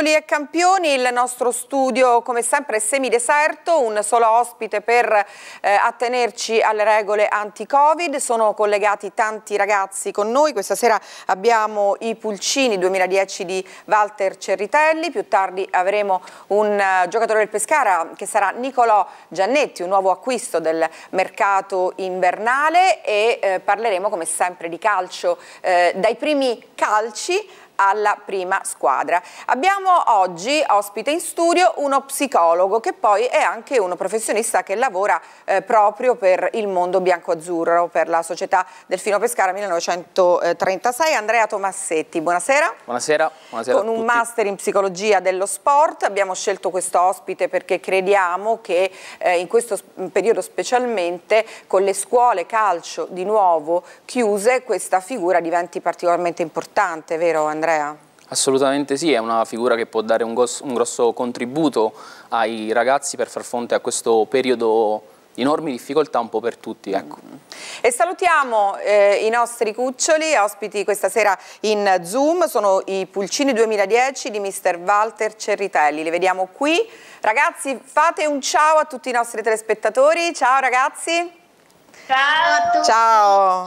Cuccioli e Campioni il nostro studio come sempre è semideserto, un solo ospite per eh, attenerci alle regole anti-covid, sono collegati tanti ragazzi con noi, questa sera abbiamo i Pulcini 2010 di Walter Cerritelli, più tardi avremo un uh, giocatore del Pescara che sarà Nicolò Giannetti, un nuovo acquisto del mercato invernale e eh, parleremo come sempre di calcio eh, dai primi calci alla prima squadra. Abbiamo oggi ospite in studio uno psicologo che poi è anche uno professionista che lavora eh, proprio per il mondo bianco-azzurro, per la società Delfino Pescara 1936, Andrea Tomassetti. Buonasera. Buonasera. Buonasera Con un master in psicologia dello sport abbiamo scelto questo ospite perché crediamo che eh, in questo periodo specialmente con le scuole calcio di nuovo chiuse questa figura diventi particolarmente importante, vero Andrea? Andrea? Assolutamente sì, è una figura che può dare un, un grosso contributo ai ragazzi per far fronte a questo periodo di enormi difficoltà un po' per tutti. Ecco. E salutiamo eh, i nostri cuccioli, ospiti questa sera in Zoom, sono i Pulcini 2010 di Mr. Walter Cerritelli, li vediamo qui. Ragazzi fate un ciao a tutti i nostri telespettatori, ciao ragazzi. Ciao. Ciao. Ciao.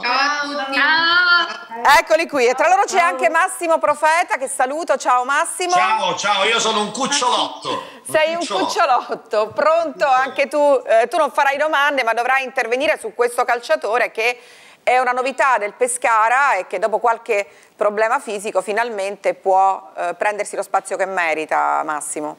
Eccoli qui. E tra loro c'è anche Massimo Profeta che saluto. Ciao Massimo. Ciao, ciao, io sono un cucciolotto. Sei un cucciolotto, pronto anche tu. Eh, tu non farai domande ma dovrai intervenire su questo calciatore che è una novità del Pescara e che dopo qualche problema fisico finalmente può eh, prendersi lo spazio che merita Massimo.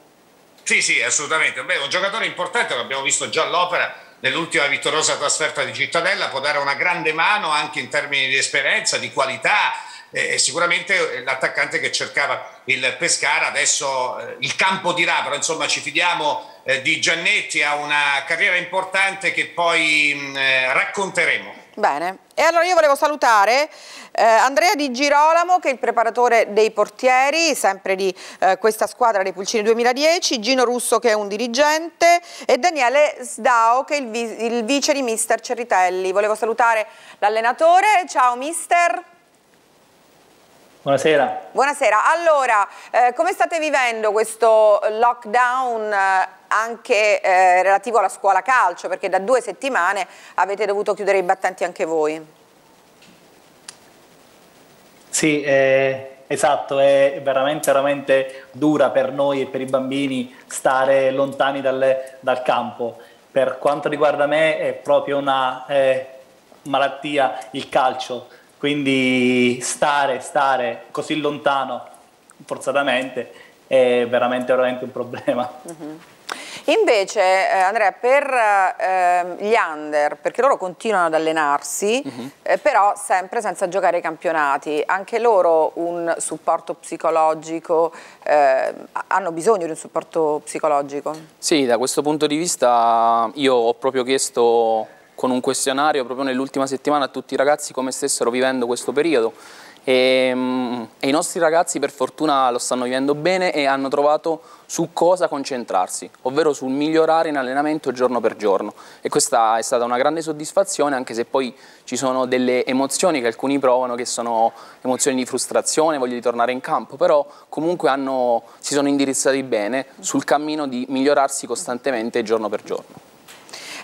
Sì, sì, assolutamente. Beh, un giocatore importante, l'abbiamo visto già all'opera nell'ultima vittoriosa trasferta di Cittadella, può dare una grande mano anche in termini di esperienza, di qualità. Eh, sicuramente l'attaccante che cercava il Pescara, adesso eh, il campo dirà, però insomma ci fidiamo eh, di Giannetti, ha una carriera importante che poi eh, racconteremo. Bene, e allora io volevo salutare eh, Andrea Di Girolamo che è il preparatore dei portieri, sempre di eh, questa squadra dei Pulcini 2010, Gino Russo che è un dirigente e Daniele Sdao che è il, vi il vice di mister Cerritelli. Volevo salutare l'allenatore, ciao mister. Buonasera. Buonasera. Allora, eh, come state vivendo questo lockdown eh, anche eh, relativo alla scuola calcio? Perché da due settimane avete dovuto chiudere i battenti anche voi. Sì, eh, esatto, è veramente, veramente dura per noi e per i bambini stare lontani dalle, dal campo. Per quanto riguarda me è proprio una eh, malattia il calcio quindi stare, stare così lontano forzatamente è veramente, veramente un problema. Uh mhm. -huh. Invece eh, Andrea, per eh, gli under, perché loro continuano ad allenarsi, uh mhm. -huh. eh, però sempre senza giocare i campionati, anche loro un supporto psicologico, eh, hanno bisogno di un supporto psicologico? Sì, da questo punto di vista io ho proprio chiesto con un questionario proprio nell'ultima settimana a tutti i ragazzi come stessero vivendo questo periodo e, mm, e, i nostri ragazzi per fortuna lo stanno vivendo bene e hanno trovato su cosa concentrarsi, ovvero sul migliorare in allenamento giorno per giorno e questa è stata una grande soddisfazione anche se poi ci sono delle emozioni che alcuni provano che sono emozioni di frustrazione, voglia di tornare in campo, però comunque hanno, si sono indirizzati bene sul cammino di migliorarsi costantemente giorno per giorno.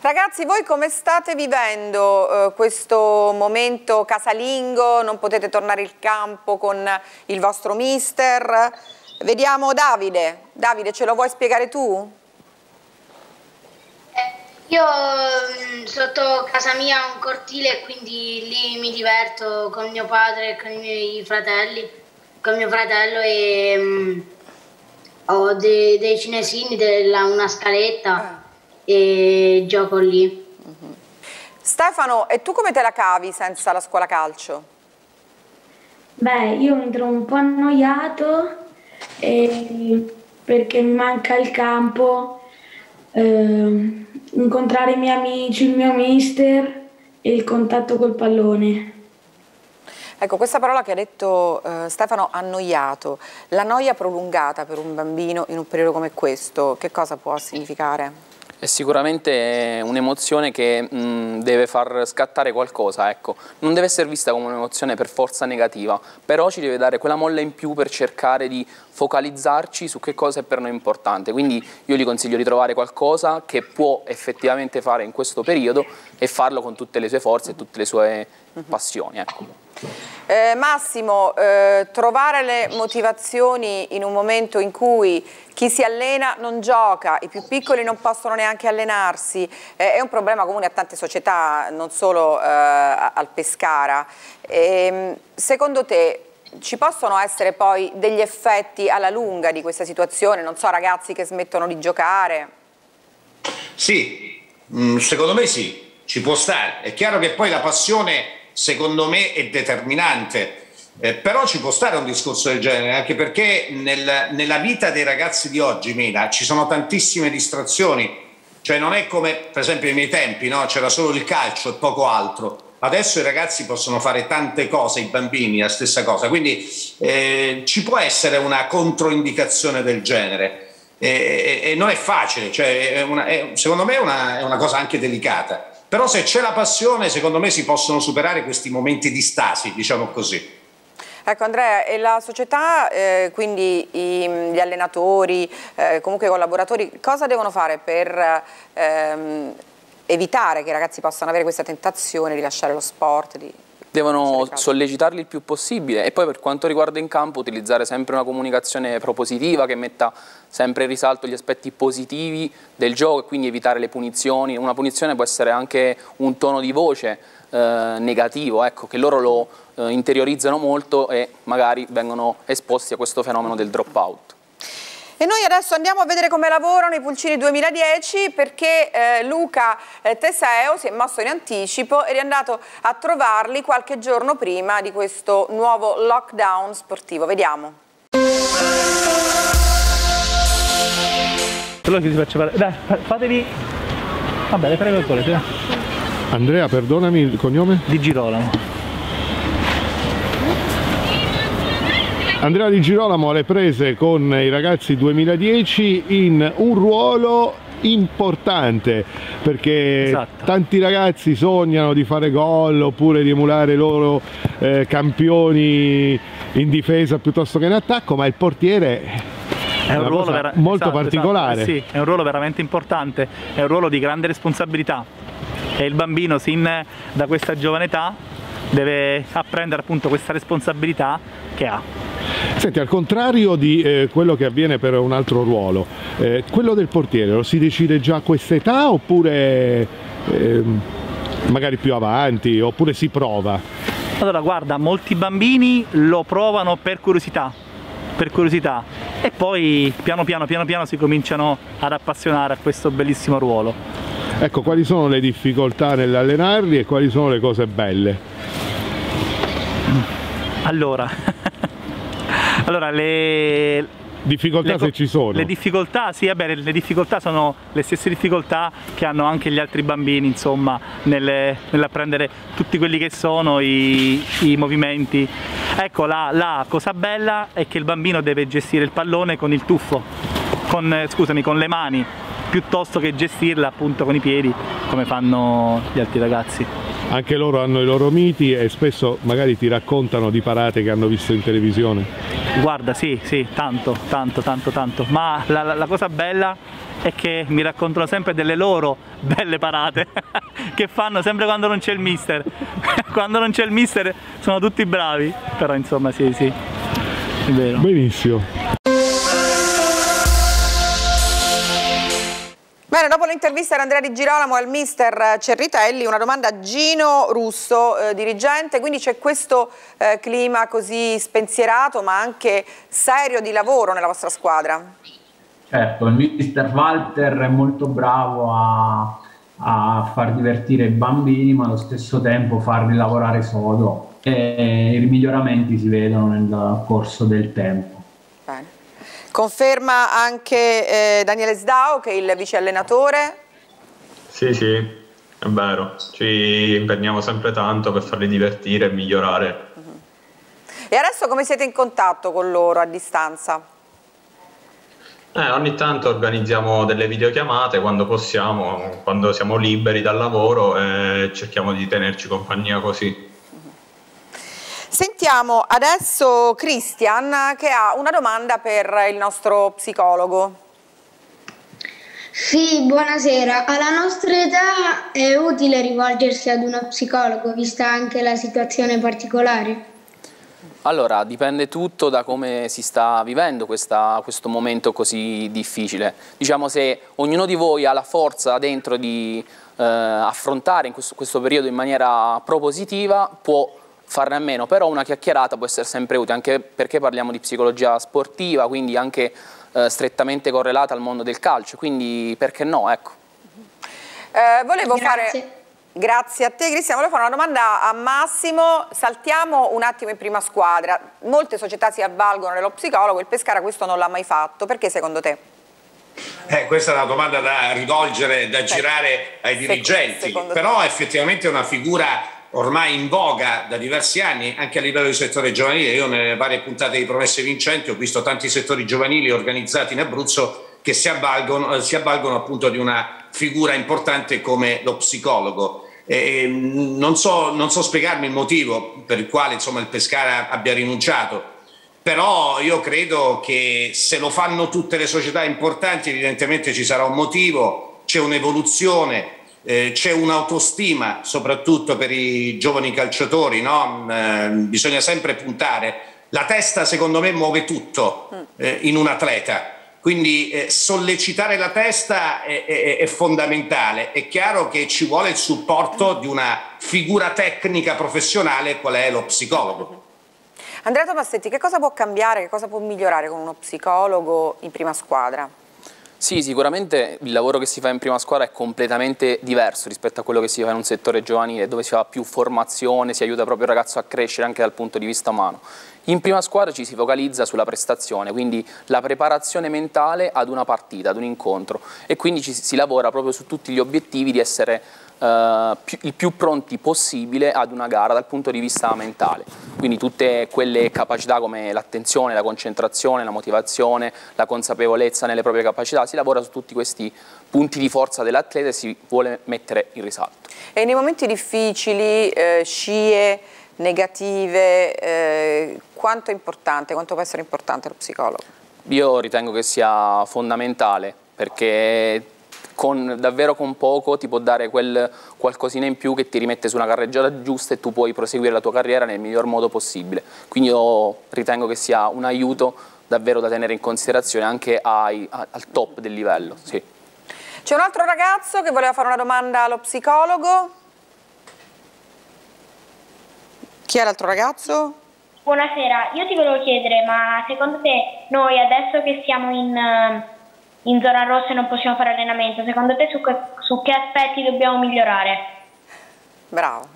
Ragazzi, voi come state vivendo eh, questo momento casalingo? Non potete tornare in campo con il vostro mister? Vediamo Davide. Davide, ce lo vuoi spiegare tu? Eh, io mm, sotto casa mia ho un cortile, quindi lì mi diverto con mio padre e con i miei fratelli, con mio fratello e um, ho dei, dei cinesini, della, una scaletta. Ah e gioco lì. Stefano, e tu come te la cavi senza la scuola calcio? Beh, io mi trovo un po' annoiato eh, perché mi manca il campo, eh, incontrare i miei amici, il mio mister e il contatto col pallone. Ecco, questa parola che ha detto eh, Stefano, annoiato, la noia prolungata per un bambino in un periodo come questo, che cosa può significare? È sicuramente un'emozione che mh, deve far scattare qualcosa, ecco. non deve essere vista come un'emozione per forza negativa, però ci deve dare quella molla in più per cercare di focalizzarci su che cosa è per noi importante. Quindi io gli consiglio di trovare qualcosa che può effettivamente fare in questo periodo e farlo con tutte le sue forze e tutte le sue passioni. Ecco. Eh, Massimo, eh, trovare le motivazioni in un momento in cui chi si allena non gioca, i più piccoli non possono neanche allenarsi, eh, è un problema comune a tante società, non solo eh, al Pescara. Ehm, secondo te ci possono essere poi degli effetti alla lunga di questa situazione? Non so, ragazzi che smettono di giocare? Sì, mm, secondo me sì, ci può stare. È chiaro che poi la passione secondo me è determinante. Eh, però ci può stare un discorso del genere, anche perché nel, nella vita dei ragazzi di oggi, Mila, ci sono tantissime distrazioni. Cioè non è come per esempio ai miei tempi, no? c'era solo il calcio e poco altro. Adesso i ragazzi possono fare tante cose, i bambini la stessa cosa, quindi eh, ci può essere una controindicazione del genere e, e, e non è facile, cioè è una, è, secondo me è una, è una cosa anche delicata. Però se c'è la passione, secondo me si possono superare questi momenti di stasi, diciamo così. Ecco Andrea, e la società, eh, quindi i, gli allenatori, eh, comunque i collaboratori, cosa devono fare per ehm, evitare che i ragazzi possano avere questa tentazione di lasciare lo sport? Di devono sollecitarli il più possibile e poi per quanto riguarda in campo utilizzare sempre una comunicazione propositiva che metta sempre in risalto gli aspetti positivi del gioco e quindi evitare le punizioni. Una punizione può essere anche un tono di voce eh, negativo, ecco, che loro lo eh, interiorizzano molto e magari vengono esposti a questo fenomeno del drop out. E noi adesso andiamo a vedere come lavorano i Pulcini 2010 perché eh, Luca eh, Teseo si è mosso in anticipo ed è andato a trovarli qualche giorno prima di questo nuovo lockdown sportivo. Vediamo. Allora che ti faccio fare? Dai, fatevi... Vabbè, le prego il volete. Andrea, perdonami il cognome? Di Girolamo. Andrea Di Girolamo alle prese con i ragazzi 2010 in un ruolo importante perché esatto. tanti ragazzi sognano di fare gol oppure di emulare i loro eh, campioni in difesa piuttosto che in attacco ma il portiere è un ruolo molto esatto, esatto, particolare. Esatto, sì, è un ruolo veramente importante è un ruolo di grande responsabilità. E il bambino sin da questa giovane età deve apprendere appunto questa responsabilità che ha Senti, al contrario di eh, quello che avviene per un altro ruolo, eh, quello del portiere lo si decide già a questa età oppure eh, magari più avanti, oppure si prova? Allora guarda, molti bambini lo provano per curiosità, per curiosità e poi piano piano piano piano si cominciano ad appassionare a questo bellissimo ruolo. Ecco, quali sono le difficoltà nell'allenarli e quali sono le cose belle? Allora, allora, le, difficoltà le, se ci sono. Le difficoltà, sì, vabbè, le difficoltà sono le stesse difficoltà che hanno anche gli altri bambini, insomma, nell'apprendere tutti quelli che sono i, i movimenti. Ecco, la, la, cosa bella è che il bambino deve gestire il pallone con il tuffo, con, scusami, con le mani, piuttosto che gestirla appunto con i piedi, come fanno gli altri ragazzi anche loro hanno i loro miti e spesso magari ti raccontano di parate che hanno visto in televisione. Guarda, sì, sì, tanto, tanto, tanto, tanto, ma la, la, la cosa bella è che mi raccontano sempre delle loro belle parate che fanno sempre quando non c'è il mister. quando non c'è il mister sono tutti bravi, però insomma sì, sì, è vero. Benissimo. Dopo l'intervista ad Andrea Di Girolamo al mister Cerritelli, una domanda a Gino Russo, eh, dirigente, quindi c'è questo eh, clima così spensierato ma anche serio di lavoro nella vostra squadra? Certo, il mister Walter è molto bravo a, a far divertire i bambini ma allo stesso tempo farli lavorare sodo e i miglioramenti si vedono nel corso del tempo. Conferma anche eh, Daniele Sdao che è il vice allenatore? Sì, sì, è vero, ci impegniamo sempre tanto per farli divertire e migliorare. Uh. -huh. E adesso come siete in contatto con loro a distanza? Eh, ogni tanto organizziamo delle videochiamate quando possiamo, quando siamo liberi dal lavoro e cerchiamo di tenerci compagnia così. Sentiamo adesso Christian che ha una domanda per il nostro psicologo. Sì, buonasera. Alla nostra età è utile rivolgersi ad uno psicologo, vista anche la situazione particolare? Allora, dipende tutto da come si sta vivendo questa, questo momento così difficile. Diciamo se ognuno di voi ha la forza dentro di eh, affrontare in questo, questo periodo in maniera propositiva, può farne a meno, però una chiacchierata può essere sempre utile, anche perché parliamo di psicologia sportiva, quindi anche eh, strettamente correlata al mondo del calcio, quindi perché no, ecco. Eh, volevo Grazie. fare... Grazie a te Cristiano, volevo fare una domanda a Massimo, saltiamo un attimo in prima squadra, molte società si avvalgono dello psicologo, il Pescara questo non l'ha mai fatto, perché secondo te? Eh, questa è una domanda da rivolgere, da girare ai dirigenti, però effettivamente è una figura ormai in voga da diversi anni anche a livello di settore giovanile. Io nelle varie puntate di Promesse Vincenti ho visto tanti settori giovanili organizzati in Abruzzo che si avvalgono, si avvalgono appunto di una figura importante come lo psicologo. E non, so, non, so, spiegarmi il motivo per il quale insomma, il Pescara abbia rinunciato, però io credo che se lo fanno tutte le società importanti evidentemente ci sarà un motivo, c'è un'evoluzione, eh, c'è un'autostima soprattutto per i giovani calciatori, no? eh, bisogna sempre puntare. La testa secondo me muove tutto eh, in un atleta quindi eh, sollecitare la testa è, è, è, fondamentale. È chiaro che ci vuole il supporto di una figura tecnica professionale, qual è lo psicologo. Andrea Tomassetti, che cosa può cambiare, che cosa può migliorare con uno psicologo in prima squadra? Sì, sicuramente il lavoro che si fa in prima squadra è completamente diverso rispetto a quello che si fa in un settore giovanile, dove si fa più formazione, si aiuta proprio il ragazzo a crescere anche dal punto di vista umano. In prima squadra ci si focalizza sulla prestazione, quindi la preparazione mentale ad una partita, ad un incontro e quindi ci, si lavora proprio su tutti gli obiettivi di essere eh, più, il più pronti possibile ad una gara dal punto di vista mentale. Quindi tutte quelle capacità come l'attenzione, la concentrazione, la motivazione, la consapevolezza nelle proprie capacità, si lavora su tutti questi punti di forza dell'atleta e si vuole mettere in risalto. E nei momenti difficili, eh, scie, negative, eh, quanto è importante, quanto può essere importante lo psicologo? Io ritengo che sia fondamentale perché con, davvero con poco ti può dare quel qualcosina in più che ti rimette su una carreggiata giusta e tu puoi proseguire la tua carriera nel miglior modo possibile. Quindi io ritengo che sia un aiuto davvero da tenere in considerazione anche ai, al top del livello. Sì. C'è un altro ragazzo che voleva fare una domanda allo psicologo. Chi è l'altro ragazzo? Buonasera, io ti volevo chiedere, ma secondo te noi adesso che siamo in, in zona rossa e non possiamo fare allenamento, secondo te su che, su che aspetti dobbiamo migliorare? Bravo.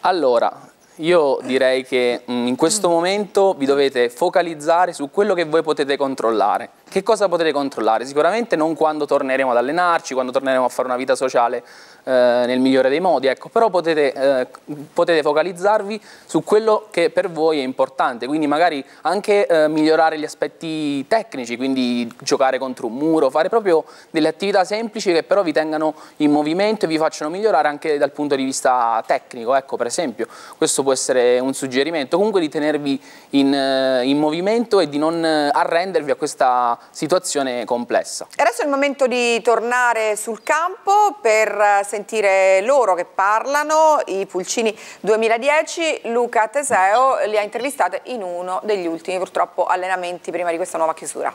Allora, io direi che mm, in questo momento vi dovete focalizzare su quello che voi potete controllare. Che cosa potete controllare? Sicuramente non quando torneremo ad allenarci, quando torneremo a fare una vita sociale eh, nel migliore dei modi, ecco, però potete, eh, potete, focalizzarvi su quello che per voi è importante, quindi magari anche eh, migliorare gli aspetti tecnici, quindi giocare contro un muro, fare proprio delle attività semplici che però vi tengano in movimento e vi facciano migliorare anche dal punto di vista tecnico, ecco per esempio, questo può essere un suggerimento, comunque di tenervi in, eh, in movimento e di non arrendervi a questa situazione complessa. Adesso è il momento di tornare sul campo per sentire loro che parlano, i Pulcini 2010, Luca Teseo li ha intervistate in uno degli ultimi purtroppo allenamenti prima di questa nuova chiusura.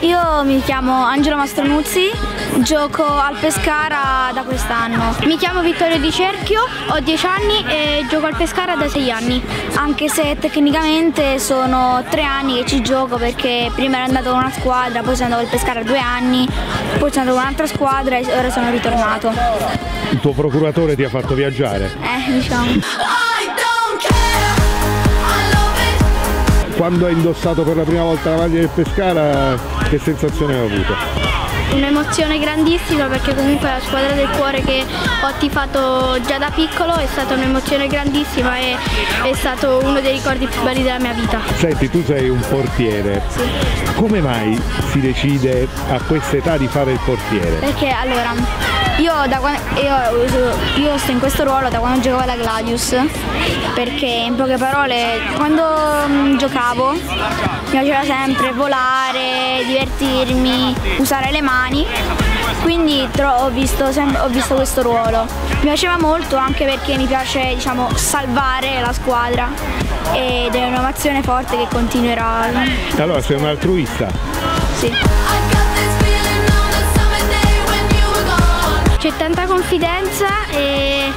Io mi chiamo Angelo Mastronuzzi, gioco al Pescara da quest'anno. Mi chiamo Vittorio Di Cerchio, ho 10 anni e gioco al Pescara da 6 anni, anche se tecnicamente sono 3 anni che ci gioco perché prima ero andato con una squadra, poi sono andato al Pescara 2 anni, poi sono andato con un'altra squadra e ora sono ritornato. Il tuo procuratore ti ha fatto viaggiare? Eh, diciamo. quando hai indossato per la prima volta la maglia del Pescara che sensazione hai avuto? Un'emozione grandissima perché comunque la squadra del cuore che ho tifato già da piccolo è stata un'emozione grandissima e è stato uno dei ricordi più belli della mia vita. Senti, tu sei un portiere. Sì. Come mai si decide a questa età di fare il portiere? Perché allora, io, quando, io, io, sto in questo ruolo da quando giocavo alla Gladius perché in poche parole quando um, giocavo mi piaceva sempre volare, divertirmi, usare le mani quindi ho visto, ho visto, questo ruolo. Mi piaceva molto anche perché mi piace diciamo, salvare la squadra ed è un'innovazione forte che continuerà. Allora sei un altruista? Sì. Tanta confidenza e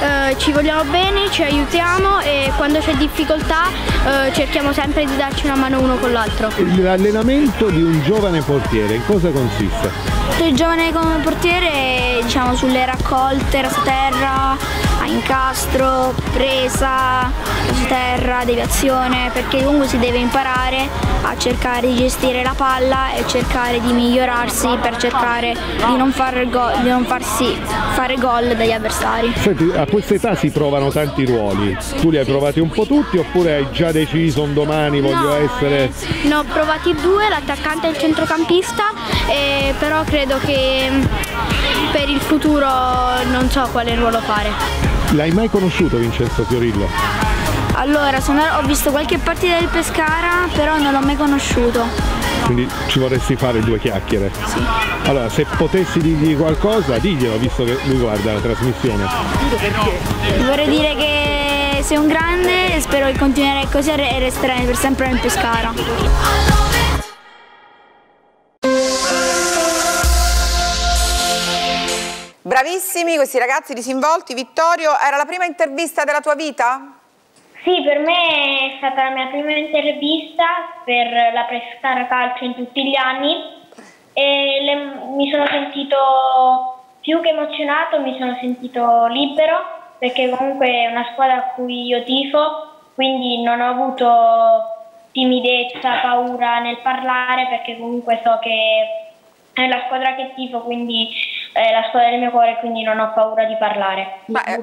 eh, ci vogliamo bene, ci aiutiamo e quando c'è difficoltà eh, cerchiamo sempre di darci una mano uno con l'altro. L'allenamento di un giovane portiere in cosa consiste? Il giovane portiere diciamo sulle raccolte, rasoterra, a incastro, presa, rasoterra, deviazione, perché comunque si deve imparare a cercare di gestire la palla e cercare di migliorarsi per cercare di non, far go di non farsi fare gol dagli avversari. Senti, a questa età si provano tanti ruoli, tu li hai provati un po' tutti oppure hai già deciso un domani voglio no, essere... Ne ho provati due, l'attaccante e il centrocampista, eh, però credo che per il futuro non so quale ruolo fare. L'hai mai conosciuto Vincenzo Fiorillo? Allora, ho visto qualche partita del Pescara, però non l'ho mai conosciuto. Quindi ci vorresti fare due chiacchiere? Sì. Allora, se potessi dirgli qualcosa, diglielo, visto che lui guarda la trasmissione. Vorrei dire che sei un grande e spero che continuerai così e resterai per sempre nel Pescara. Bravissimi questi ragazzi disinvolti. Vittorio, era la prima intervista della tua vita? Sì, per me è stata la mia prima intervista per la Pescara Calcio in tutti gli anni e le, mi sono sentito più che emozionato, mi sono sentito libero perché comunque è una squadra a cui io tifo, quindi non ho avuto timidezza, paura nel parlare perché comunque so che è la squadra che tifo, quindi è la scuola del mio cuore, quindi non ho paura di parlare. Ma è,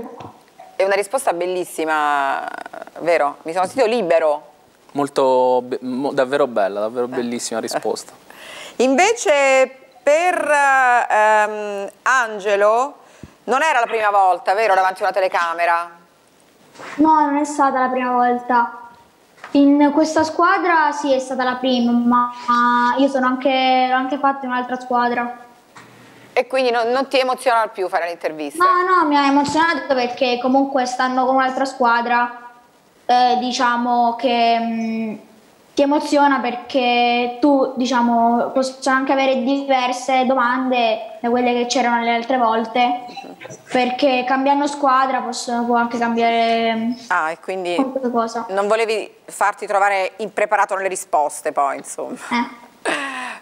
è una risposta bellissima, vero? Mi sono sentito libero. Molto, davvero bella, davvero bellissima risposta. Invece per ehm, Angelo non era la prima volta, vero, davanti a una telecamera? No, non è stata la prima volta. In questa squadra sì, è stata la prima, ma io sono anche, l'ho anche fatto in un'altra squadra. E quindi non, non ti emoziona più fare l'intervista? No, no, mi ha emozionato perché comunque stanno con un'altra squadra, eh, diciamo che mh, ti emoziona perché tu, diciamo, possono anche avere diverse domande da quelle che c'erano le altre volte, perché cambiando squadra possono, può anche cambiare ah, e quindi cosa. non volevi farti trovare impreparato nelle risposte poi, insomma. Eh.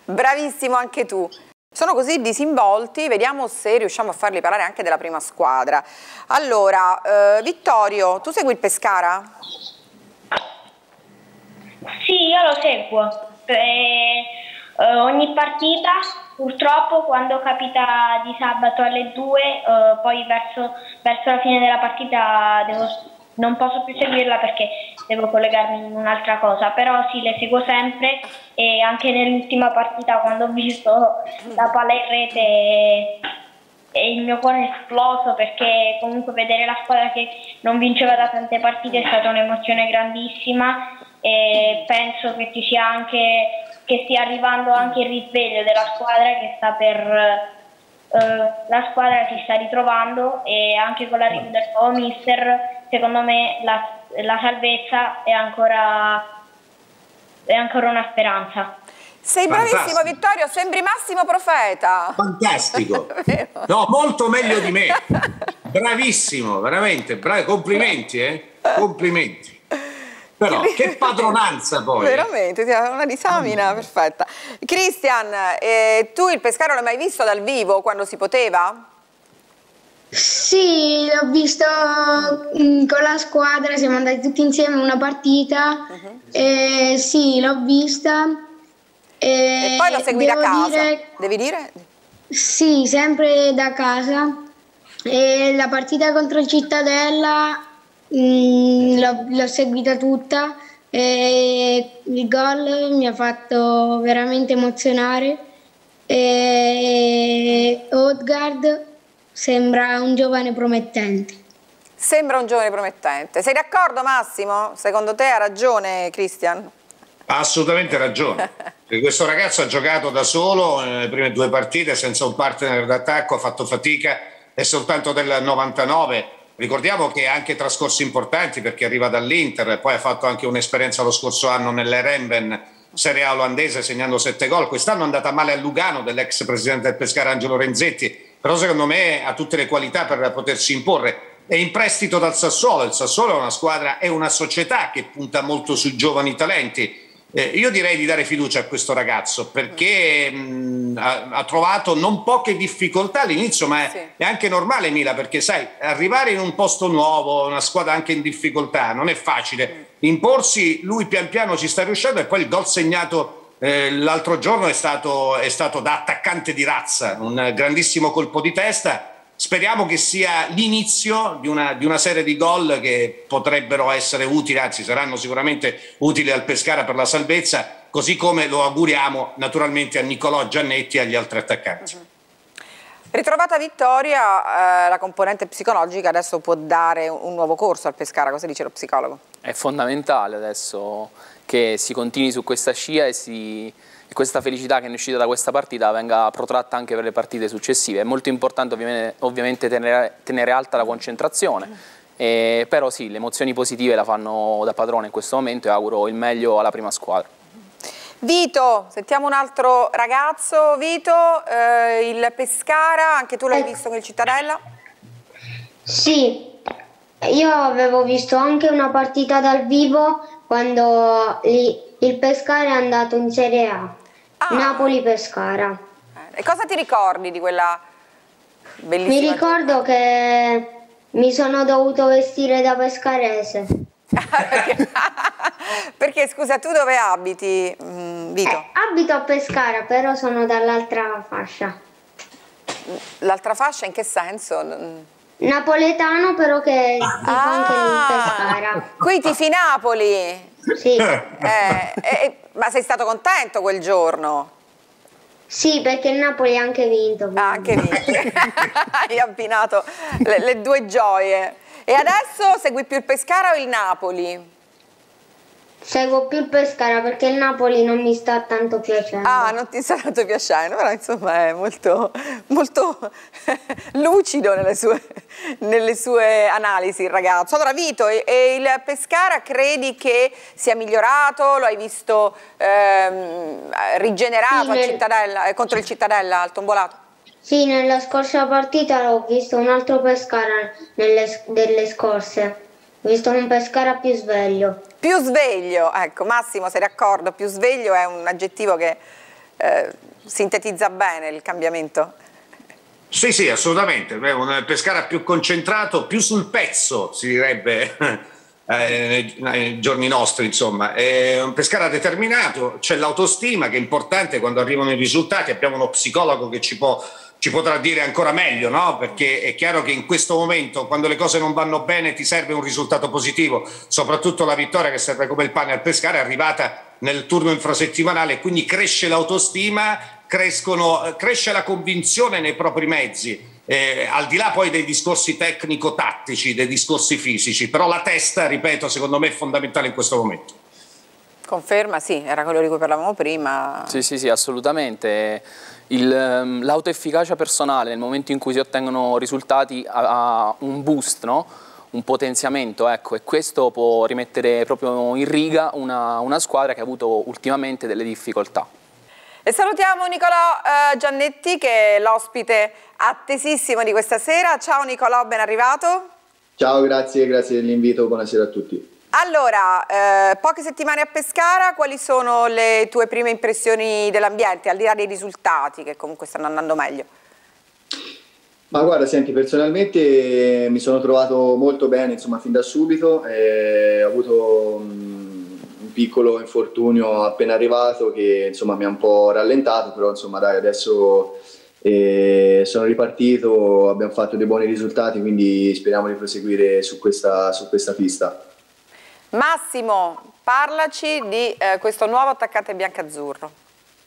Bravissimo anche tu. Sono così disinvolti, vediamo se riusciamo a farli parlare anche della prima squadra. Allora, eh, Vittorio, tu segui il Pescara? Sì, io lo seguo. Eh, ogni partita, purtroppo, quando capita di sabato alle 2, eh, poi verso, verso la fine della partita devo non posso più seguirla perché devo collegarmi in un'altra cosa, però sì, le seguo sempre e anche nell'ultima partita quando ho visto la palla in rete il mio cuore è esploso perché comunque vedere la squadra che non vinceva da tante partite è stata un'emozione grandissima e penso che ci sia anche che stia arrivando anche il risveglio della squadra che sta per Uh, la squadra si sta ritrovando e anche con l'arrivo del nuovo mister secondo me la, la salvezza è ancora, è ancora una speranza. Sei bravissimo Fantastico. Vittorio, sembri Massimo Profeta. Fantastico. no, molto meglio di me. Bravissimo, veramente, bravi, complimenti, eh? Complimenti. Però che padronanza poi. Veramente, una disamina mm. perfetta. Cristian, eh, tu il Pescaro l'hai mai visto dal vivo quando si poteva? Sì, l'ho visto mm, con la squadra, siamo andati tutti insieme a una partita. Uh-huh. E sì, l'ho vista. E... e poi lo segui da casa. Dire... Devi dire? Sì, sempre da casa. E la partita contro il Cittadella mm, l'ho, l'ho seguita tutta e il gol mi ha fatto veramente emozionare. E Odgard sembra un giovane promettente. Sembra un giovane promettente. Sei d'accordo Massimo? Secondo te ha ragione Cristian? Ha assolutamente ragione. questo ragazzo ha giocato da solo nelle prime due partite senza un partner d'attacco, ha fatto fatica e soltanto del 99. Ricordiamo che ha anche trascorsi importanti perché arriva dall'Inter, poi ha fatto anche un'esperienza lo scorso anno nell'Eremben, Serie A olandese segnando sette gol. Quest'anno è andata male a Lugano dell'ex presidente del Pescara Angelo Renzetti, però secondo me ha tutte le qualità per potersi imporre è in prestito dal Sassuolo. Il Sassuolo è una squadra, è una società che punta molto sui giovani talenti. Eh, io direi di dare fiducia a questo ragazzo perché mh, ha, ha, trovato non poche difficoltà all'inizio, ma è, sì. è, anche normale Mila perché sai, arrivare in un posto nuovo, una squadra anche in difficoltà, non è facile. Imporsi, lui pian piano ci sta riuscendo e poi il gol segnato eh, l'altro giorno è stato, è stato da attaccante di razza, un grandissimo colpo di testa Speriamo che sia l'inizio di una, di una, serie di gol che potrebbero essere utili, anzi saranno sicuramente utili al Pescara per la salvezza, così come lo auguriamo naturalmente a Nicolò Giannetti e agli altri attaccanti. Uh-huh. Ritrovata vittoria, eh, la componente psicologica adesso può dare un nuovo corso al Pescara, cosa dice lo psicologo? È fondamentale adesso che si continui su questa scia e si e questa felicità che è uscita da questa partita venga protratta anche per le partite successive. È molto importante ovviamente, ovviamente tenere, tenere, alta la concentrazione, eh, però sì, le emozioni positive la fanno da padrone in questo momento e auguro il meglio alla prima squadra. Vito, sentiamo un altro ragazzo. Vito, eh, il Pescara, anche tu l'hai visto con il Cittadella? Sì, io avevo visto anche una partita dal vivo quando il Pescara è andato in Serie A. Ah. Napoli-Pescara. E cosa ti ricordi di quella bellissima? Mi ricordo che mi sono dovuto vestire da pescarese. perché, perché, scusa, tu dove abiti, mm, Vito? Eh, abito a Pescara, però sono dall'altra fascia. L'altra fascia in che senso? Napoletano, però che ah, anche in Pescara. Qui tifi Napoli? Sì. Eh, eh, ma sei stato contento quel giorno? Sì, perché il Napoli ha anche vinto. Ha anche vinto. Hai abbinato le, le due gioie. E adesso segui più il Pescara o il Napoli? Seguo più il Pescara perché il Napoli non mi sta tanto piacendo. Ah, non ti sta tanto piacendo, però insomma è molto, molto lucido nelle sue, nelle sue, analisi il ragazzo. Allora Vito, e, il Pescara credi che sia migliorato? Lo hai visto ehm, rigenerato sì, nel... eh, contro il Cittadella al tombolato? Sì, nella scorsa partita ho visto un altro Pescara nelle, delle scorse. Visto un Pescara più sveglio. Più sveglio, ecco Massimo sei d'accordo, più sveglio è un aggettivo che eh, sintetizza bene il cambiamento. Sì, sì, assolutamente, un Pescara più concentrato, più sul pezzo si direbbe eh, nei, giorni nostri, insomma. È un Pescara determinato, c'è l'autostima che è importante quando arrivano i risultati, abbiamo uno psicologo che ci può ci potrà dire ancora meglio, no? Perché è chiaro che in questo momento, quando le cose non vanno bene, ti serve un risultato positivo, soprattutto la vittoria che serve come il pane al pescare, è arrivata nel turno infrasettimanale, quindi cresce l'autostima, crescono, cresce la convinzione nei propri mezzi. Eh, al di là poi dei discorsi tecnico-tattici, dei discorsi fisici, però la testa, ripeto, secondo me è fondamentale in questo momento. Conferma, sì, era quello di cui parlavamo prima. Sì, sì, sì, assolutamente. Ehm, l'autoefficacia personale nel momento in cui si ottengono risultati ha, ha un boost, no? un potenziamento ecco, e questo può rimettere proprio in riga una, una squadra che ha avuto ultimamente delle difficoltà. E salutiamo Nicolò eh, Giannetti che è l'ospite attesissimo di questa sera. Ciao Nicolò, ben arrivato. Ciao, grazie, grazie dell'invito, buonasera a tutti. Allora, eh, poche settimane a Pescara, quali sono le tue prime impressioni dell'ambiente, al di là dei risultati che comunque stanno andando meglio? Ma guarda, senti, personalmente mi sono trovato molto bene, insomma, fin da subito, eh, ho avuto mh, piccolo infortunio appena arrivato che insomma mi ha un po' rallentato, però insomma dai adesso eh, sono ripartito, abbiamo fatto dei buoni risultati, quindi speriamo di proseguire su questa, su questa pista. Massimo, parlaci di eh, questo nuovo attaccante biancazzurro.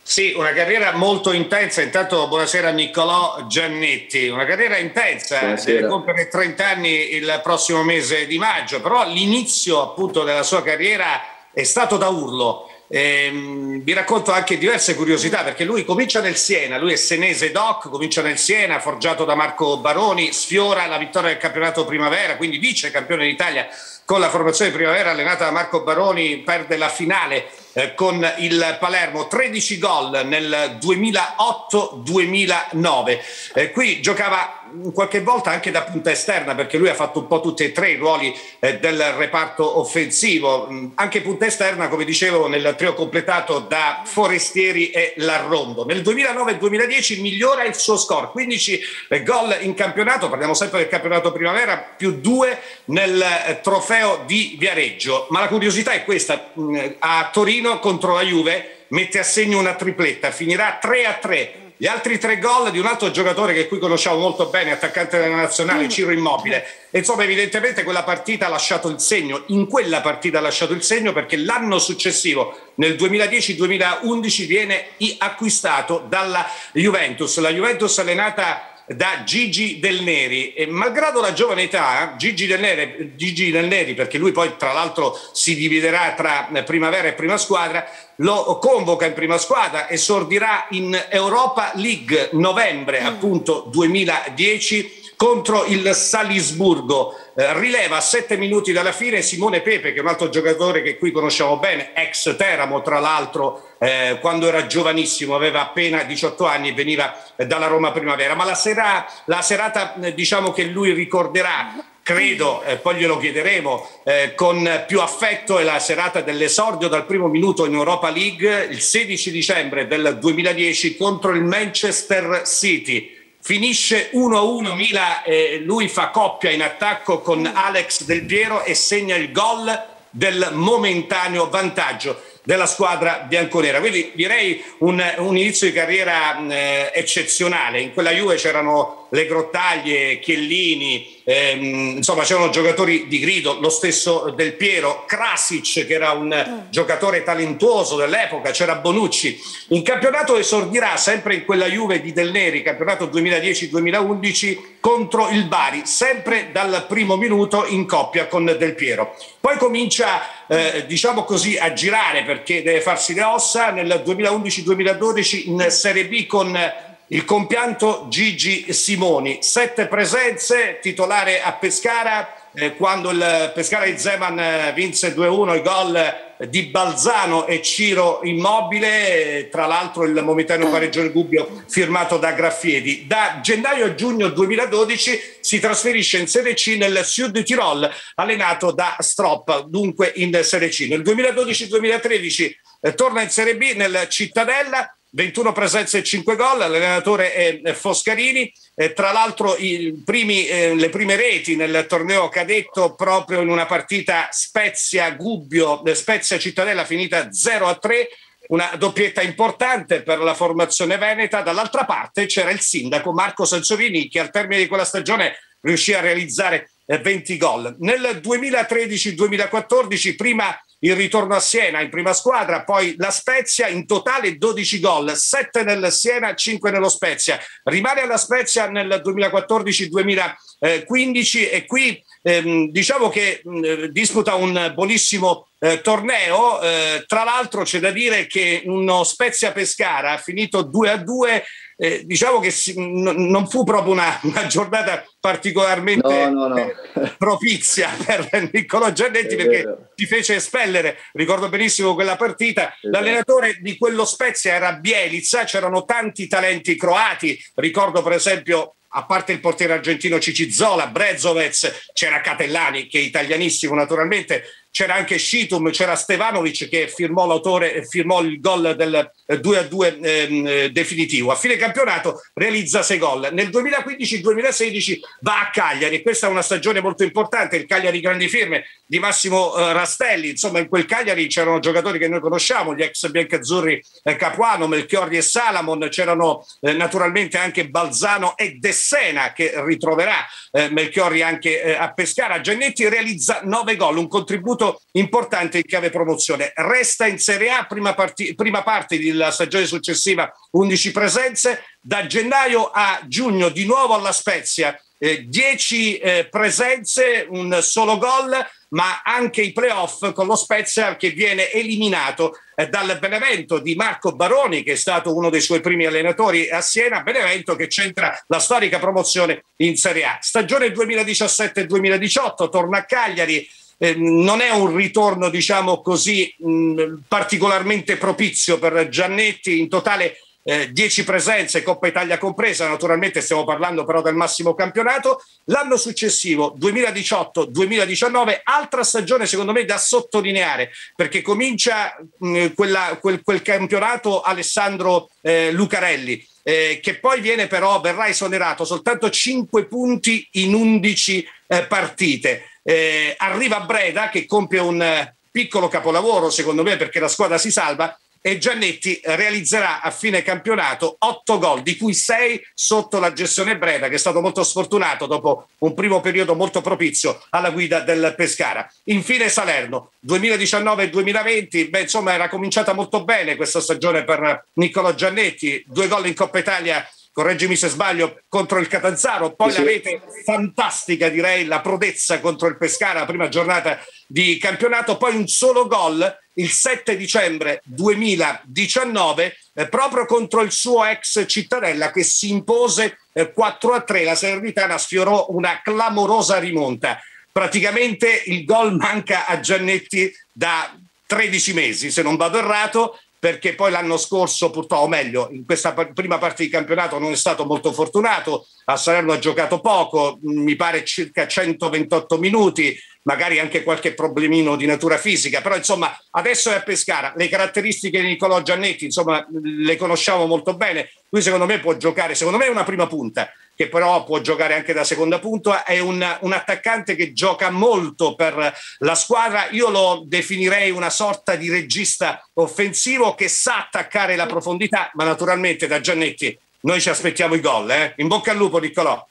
Sì, una carriera molto intensa. Intanto buonasera a Niccolò Giannetti. Una carriera intensa, buonasera. deve compiere 30 anni il prossimo mese di maggio, però l'inizio appunto della sua carriera è stato da urlo. Ehm, vi racconto anche diverse curiosità perché lui comincia nel Siena, lui è senese doc, comincia nel Siena, forgiato da Marco Baroni, sfiora la vittoria del campionato primavera, quindi vice campione d'Italia con la formazione primavera allenata da Marco Baroni, perde la finale eh, con il Palermo, 13 gol nel 2008-2009. Eh, qui giocava qualche volta anche da punta esterna perché lui ha fatto un po' tutti e tre i ruoli eh, del reparto offensivo, mm, anche punta esterna come dicevo nel trio completato da Forestieri e Larrondo. Nel 2009-2010 migliora il suo score, 15 eh, gol in campionato, parliamo sempre del campionato primavera, più due nel eh, trofeo di Viareggio, ma la curiosità è questa, mm, a Torino contro la Juve mette a segno una tripletta, finirà 3 a 3 gli altri tre gol di un altro giocatore che qui conosciamo molto bene, attaccante della nazionale, mm. Ciro Immobile. E insomma, evidentemente quella partita ha lasciato il segno. In quella partita ha lasciato il segno perché l'anno successivo, nel 2010-2011, viene acquistato dalla Juventus. La Juventus allenata da Gigi Del Neri e malgrado la giovane età Gigi Del, Neri, Gigi Del Neri perché lui poi tra l'altro si dividerà tra primavera e prima squadra lo convoca in prima squadra esordirà in Europa League novembre mm. appunto 2010 contro il Salisburgo. Eh, rileva a sette minuti dalla fine Simone Pepe, che è un altro giocatore che qui conosciamo bene, ex Teramo tra l'altro, eh, quando era giovanissimo, aveva appena 18 anni e veniva eh, dalla Roma Primavera. Ma la, sera, la serata eh, diciamo che lui ricorderà credo, eh, poi glielo chiederemo, eh, con più affetto è la serata dell'esordio dal primo minuto in Europa League il 16 dicembre del 2010 contro il Manchester City finisce 1-1 Mila e lui fa coppia in attacco con Alex Del Piero e segna il gol del momentaneo vantaggio della squadra bianconera. Quindi direi un, un inizio di carriera eh, eccezionale. In quella Juve c'erano le Grottaglie, Chiellini, ehm, insomma c'erano giocatori di grido, lo stesso Del Piero, Krasic che era un mm. giocatore talentuoso dell'epoca, c'era Bonucci. In campionato esordirà sempre in quella Juve di Del Neri, campionato 2010-2011 contro il Bari, sempre dal primo minuto in coppia con Del Piero. Poi comincia, eh, diciamo così, a girare perché deve farsi le ossa nel 2011-2012 in Serie B con il compianto Gigi Simoni, sette presenze, titolare a Pescara, eh, quando il Pescara di Zeman eh, vinse 2-1 i gol di Balzano e Ciro Immobile, tra l'altro il momentaneo pareggio del Gubbio firmato da Graffiedi. Da gennaio a giugno 2012 si trasferisce in Serie C nel Sud Tirol, allenato da Strop, dunque in Serie C. Nel 2012-2013 eh, torna in Serie B nel Cittadella, 21 presenze e 5 gol, l'allenatore è Foscarini, eh, tra l'altro primi, eh, le prime reti nel torneo cadetto proprio in una partita Spezia-Gubbio, eh, Spezia-Cittadella finita 0 a 3, una doppietta importante per la formazione veneta, dall'altra parte c'era il sindaco Marco Sansovini che al termine di quella stagione riuscì a realizzare 20 eh, gol. Nel 2013-2014 prima il ritorno a Siena in prima squadra, poi la Spezia, in totale 12 gol, 7 nel Siena, 5 nello Spezia. Rimane alla Spezia nel 2014-2015 e qui ehm, diciamo che mh, disputa un buonissimo eh, torneo. Eh, tra l'altro c'è da dire che uno Spezia Pescara ha finito 2 a 2 eh, diciamo che si, n- non fu proprio una, una giornata particolarmente no, no, no. Propizia per Niccolò Giannetti perché si fece espellere, ricordo benissimo quella partita, l'allenatore di quello Spezia era Bielizza, c'erano tanti talenti croati, ricordo per esempio a parte il portiere argentino Cicizzola, Brezovec, c'era Catellani che è italianissimo naturalmente, c'era anche Scitum, c'era Stevanovic che firmò l'autore, firmò il gol del 2-2 ehm, definitivo. A fine campionato realizza sei gol. Nel 2015-2016 va a Cagliari, questa è una stagione molto importante, il Cagliari grandi firme di Massimo eh, Rastelli, insomma in quel Cagliari c'erano giocatori che noi conosciamo, gli ex biancazzurri eh, Capuano, Melchiorri e Salamon, c'erano eh, naturalmente anche Balzano e Dessena che ritroverà eh, Melchiorri anche eh, a Pescara. Giannetti realizza nove gol, un contributo importante in chiave promozione. Resta in Serie A, prima, parti- prima parte della stagione successiva, 11 presenze. Da gennaio a giugno di nuovo alla Spezia, 10 eh, eh, presenze, un solo gol, ma anche i playoff con lo Spezia che viene eliminato eh, dal Benevento di Marco Baroni, che è stato uno dei suoi primi allenatori a Siena, Benevento che c'entra la storica promozione in Serie A. Stagione 2017-2018, torna a Cagliari, eh, non è un ritorno diciamo così mh, particolarmente propizio per Giannetti, in totale 10 eh, presenze, Coppa Italia compresa, naturalmente stiamo parlando però del massimo campionato. L'anno successivo, 2018-2019, altra stagione secondo me da sottolineare, perché comincia mh, quella, quel, quel, campionato Alessandro eh, Lucarelli. Eh, che poi viene però, verrà esonerato soltanto 5 punti in 11 eh, partite. Eh, arriva Breda che compie un eh, piccolo capolavoro secondo me perché la squadra si salva e Giannetti realizzerà a fine campionato otto gol, di cui sei sotto la gestione Breda, che è stato molto sfortunato dopo un primo periodo molto propizio alla guida del Pescara. Infine Salerno, 2019-2020, beh, insomma era cominciata molto bene questa stagione per Niccolo Giannetti, due gol in Coppa Italia correggimi se sbaglio, contro il Catanzaro, poi sì. la rete fantastica direi, la prodezza contro il Pescara, prima giornata di campionato, poi un solo gol il 7 dicembre 2019 eh, proprio contro il suo ex Cittadella che si impose eh, 4 a 3, la Salernitana sfiorò una clamorosa rimonta. Praticamente il gol manca a Giannetti da 13 mesi, se non vado errato, perché poi l'anno scorso, purtroppo, o meglio, in questa prima parte di campionato non è stato molto fortunato, a Salerno ha giocato poco, mi pare circa 128 minuti, magari anche qualche problemino di natura fisica, però insomma adesso è a Pescara, le caratteristiche di Nicolò Giannetti insomma le conosciamo molto bene, lui secondo me può giocare, secondo me è una prima punta, che però può giocare anche da seconda punta, è un, un, attaccante che gioca molto per la squadra, io lo definirei una sorta di regista offensivo che sa attaccare la profondità, ma naturalmente da Giannetti noi ci aspettiamo i gol. Eh? In bocca al lupo Niccolò.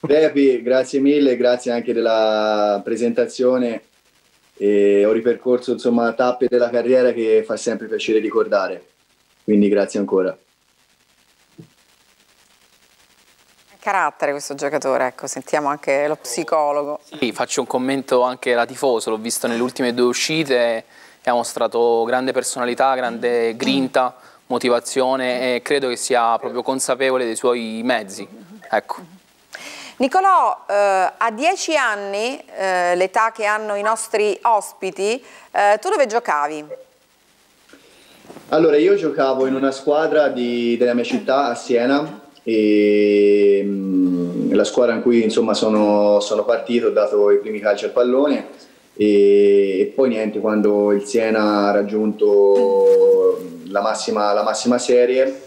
Bepi, grazie mille, grazie anche della presentazione. E ho ripercorso insomma tappe della carriera che fa sempre piacere ricordare. Quindi grazie ancora. carattere questo giocatore, ecco, sentiamo anche lo psicologo. Sì, faccio un commento anche da tifoso, l'ho visto nelle ultime due uscite e ha mostrato grande personalità, grande grinta, motivazione e credo che sia proprio consapevole dei suoi mezzi. Ecco. Nicolò, eh, a dieci anni, eh, l'età che hanno i nostri ospiti, eh, tu dove giocavi? Allora, io giocavo in una squadra di, della mia città, a Siena, e mh, mm, la squadra in cui insomma sono, sono, partito, ho dato i primi calci al pallone e, e, poi niente, quando il Siena ha raggiunto la massima, la massima serie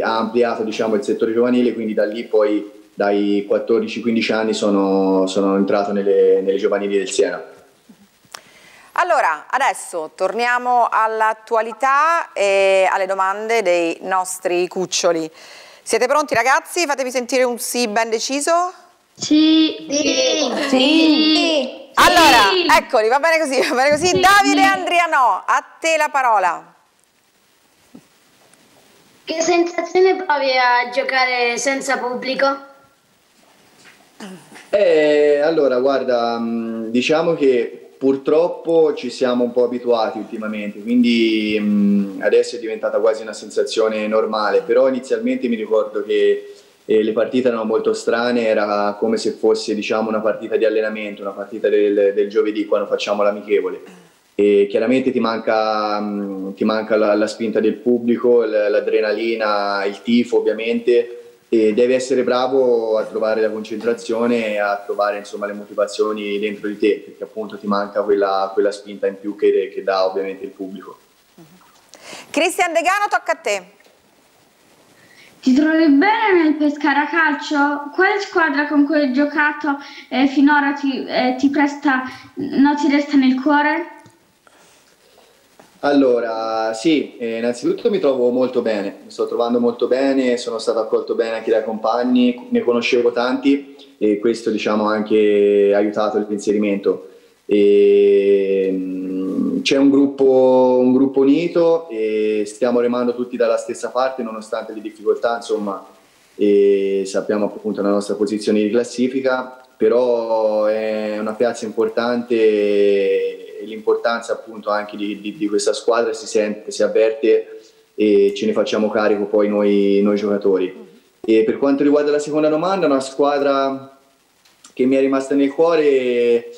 ha ampliato diciamo, il settore giovanile, quindi da lì poi dai 14-15 anni sono, sono entrato nelle, nelle giovanili del Siena. Allora, adesso torniamo all'attualità e alle domande dei nostri cuccioli. Siete pronti ragazzi? Fatemi sentire un sì ben deciso. Sì. Sì. Sì. sì. Allora, eccoli, va bene così, va bene così. Sì. Davide Andriano, a te la parola. Che sensazione provi a giocare senza pubblico? Eh, allora, guarda, mm, diciamo che purtroppo ci siamo un po' abituati ultimamente, quindi mh, mm, adesso è diventata quasi una sensazione normale, però inizialmente mi ricordo che eh, le partite erano molto strane, era come se fosse diciamo, una partita di allenamento, una partita del, del giovedì quando facciamo l'amichevole. E chiaramente ti manca, mh, ti manca la, la, spinta del pubblico, l'adrenalina, il tifo ovviamente, e devi essere bravo a trovare la concentrazione e a trovare insomma, le motivazioni dentro di te, perché appunto ti manca quella, quella spinta in più che, che dà ovviamente il pubblico. Cristian Degano, tocca a te. Ti trovi bene nel Pescara Calcio? Quale squadra con cui hai giocato eh, finora ti, eh, ti, presta, non ti resta nel cuore? Allora, sì, eh, innanzitutto mi trovo molto bene, mi sto trovando molto bene, sono stato accolto bene anche dai compagni, ne conoscevo tanti e questo diciamo ha anche aiutato l'inserimento. E, mm, c'è un gruppo, un gruppo unito e stiamo remando tutti dalla stessa parte nonostante le difficoltà, insomma, sappiamo appunto la nostra posizione di classifica, però è una piazza importante l'importanza appunto anche di, di, di, questa squadra si sente, si avverte e ce ne facciamo carico poi noi, noi giocatori. E per quanto riguarda la seconda domanda, una squadra che mi è rimasta nel cuore,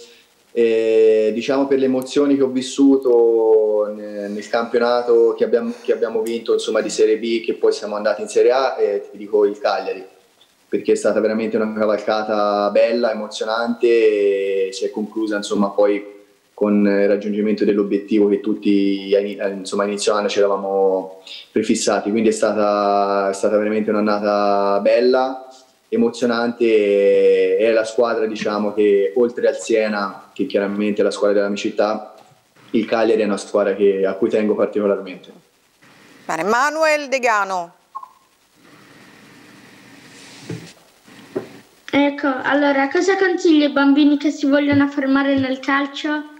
eh, diciamo per le emozioni che ho vissuto nel, nel campionato che abbiamo, che abbiamo, vinto insomma, di Serie B, che poi siamo andati in Serie A, eh, ti dico il Cagliari perché è stata veramente una cavalcata bella, emozionante e si è conclusa insomma poi con il raggiungimento dell'obiettivo che tutti insomma, inizio anno ci eravamo prefissati. Quindi è stata, è stata veramente un'annata bella, emozionante. È la squadra diciamo, che oltre al Siena, che chiaramente è la squadra della mia città, il Cagliari è una squadra che, a cui tengo particolarmente. Bene, Manuel Degano. Ecco, allora cosa consigli ai bambini che si vogliono affermare nel calcio?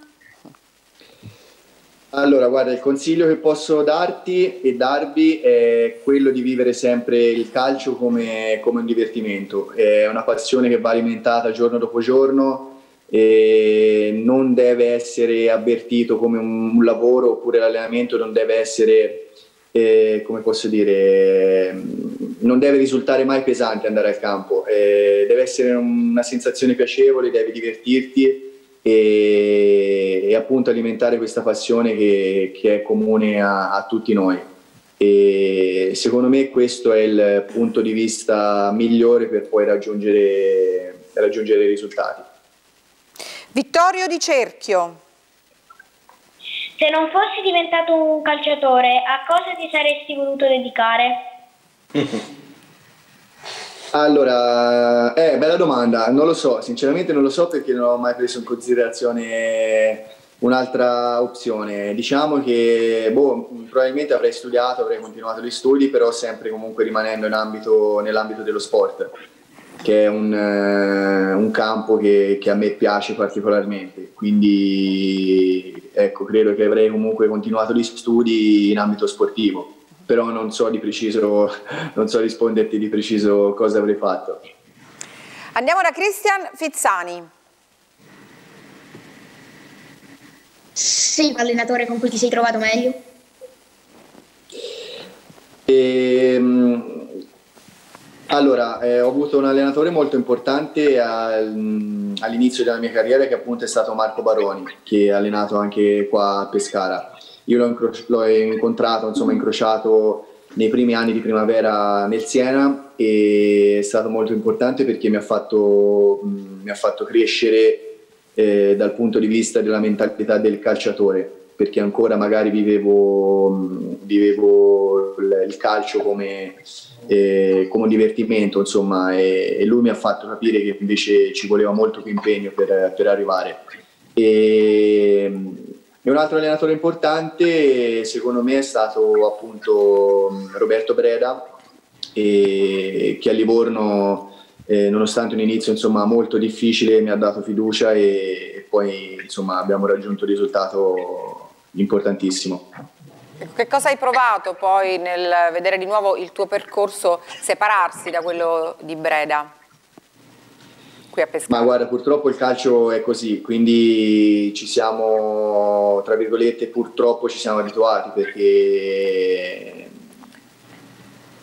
Allora, guarda, il consiglio che posso darti e darvi è quello di vivere sempre il calcio come, come un divertimento. È una passione che va alimentata giorno dopo giorno e non deve essere avvertito come un, un lavoro oppure l'allenamento non deve essere, eh, come posso dire, non deve risultare mai pesante andare al campo. Eh, deve essere una sensazione piacevole, devi divertirti e, e appunto alimentare questa passione che, che è comune a, a, tutti noi. E secondo me questo è il punto di vista migliore per poi raggiungere, raggiungere i risultati. Vittorio Di Cerchio. Se non fossi diventato un calciatore, a cosa ti saresti voluto dedicare? Allora, eh, bella domanda, non lo so, sinceramente non lo so perché non ho mai preso in considerazione un'altra opzione. Diciamo che boh, probabilmente avrei studiato, avrei continuato gli studi, però sempre comunque rimanendo ambito, nell'ambito dello sport, che è un, eh, un campo che, che, a me piace particolarmente. Quindi ecco, credo che avrei comunque continuato gli studi in ambito sportivo però non so di preciso, non so risponderti di preciso cosa avrei fatto. Andiamo da Cristian Fizzani. Sì, allenatore con cui ti sei trovato meglio? E, ehm, allora, eh, ho avuto un allenatore molto importante al, all'inizio della mia carriera che appunto è stato Marco Baroni, che ha allenato anche qua a Pescara io l'ho, incro- l'ho incontrato, insomma, incrociato nei primi anni di primavera nel Siena e è stato molto importante perché mi ha fatto, mi ha fatto crescere eh, dal punto di vista della mentalità del calciatore perché ancora magari vivevo, vivevo il, calcio come, eh, come, un divertimento insomma e, e, lui mi ha fatto capire che invece ci voleva molto più impegno per, per arrivare. E, e un altro allenatore importante secondo me è stato appunto Roberto Breda che a Livorno eh, nonostante un inizio insomma, molto difficile mi ha dato fiducia e, e poi insomma, abbiamo raggiunto un risultato importantissimo. Che cosa hai provato poi nel vedere di nuovo il tuo percorso separarsi da quello di Breda? Qui a Pescara? Ma guarda, purtroppo il calcio è così, quindi ci siamo, tra virgolette, purtroppo ci siamo abituati perché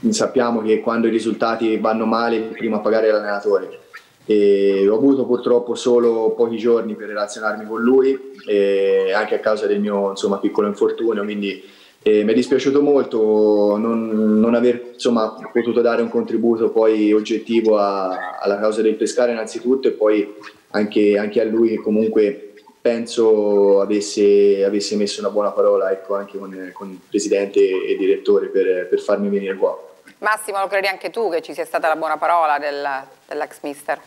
sappiamo che quando i risultati vanno male il primo a pagare l'allenatore. E ho avuto purtroppo solo pochi giorni per relazionarmi con lui, anche a causa del mio insomma, piccolo infortunio, quindi E mi è dispiaciuto molto non, non aver insomma, potuto dare un contributo poi oggettivo a, alla causa del pescare innanzitutto e poi anche, anche a lui che comunque penso avesse, avesse, messo una buona parola ecco, anche con, con, il presidente e direttore per, per, farmi venire qua. Massimo, lo credi anche tu che ci sia stata la buona parola del, dell'ex mister?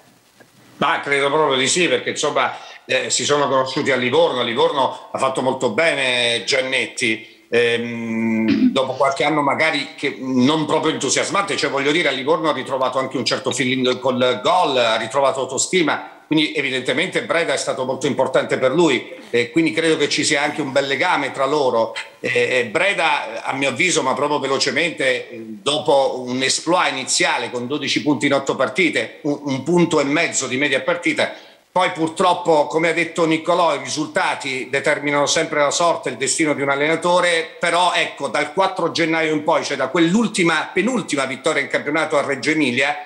Ma credo proprio di sì, perché insomma eh, si sono conosciuti a Livorno, a Livorno ha fatto molto bene Giannetti. Ehm, dopo qualche anno magari non proprio entusiasmante, cioè voglio dire a Livorno ha ritrovato anche un certo feeling col gol, ha ritrovato autostima, quindi evidentemente Breda è stato molto importante per lui e quindi credo che ci sia anche un bel legame tra loro. E Breda, a mio avviso, ma proprio velocemente, dopo un exploit iniziale con 12 punti in 8 partite, un, un punto e mezzo di media partita, poi purtroppo, come ha detto Niccolò, i risultati determinano sempre la sorte, il destino di un allenatore, però ecco, dal 4 gennaio in poi, cioè da quell'ultima, penultima vittoria in campionato a Reggio Emilia,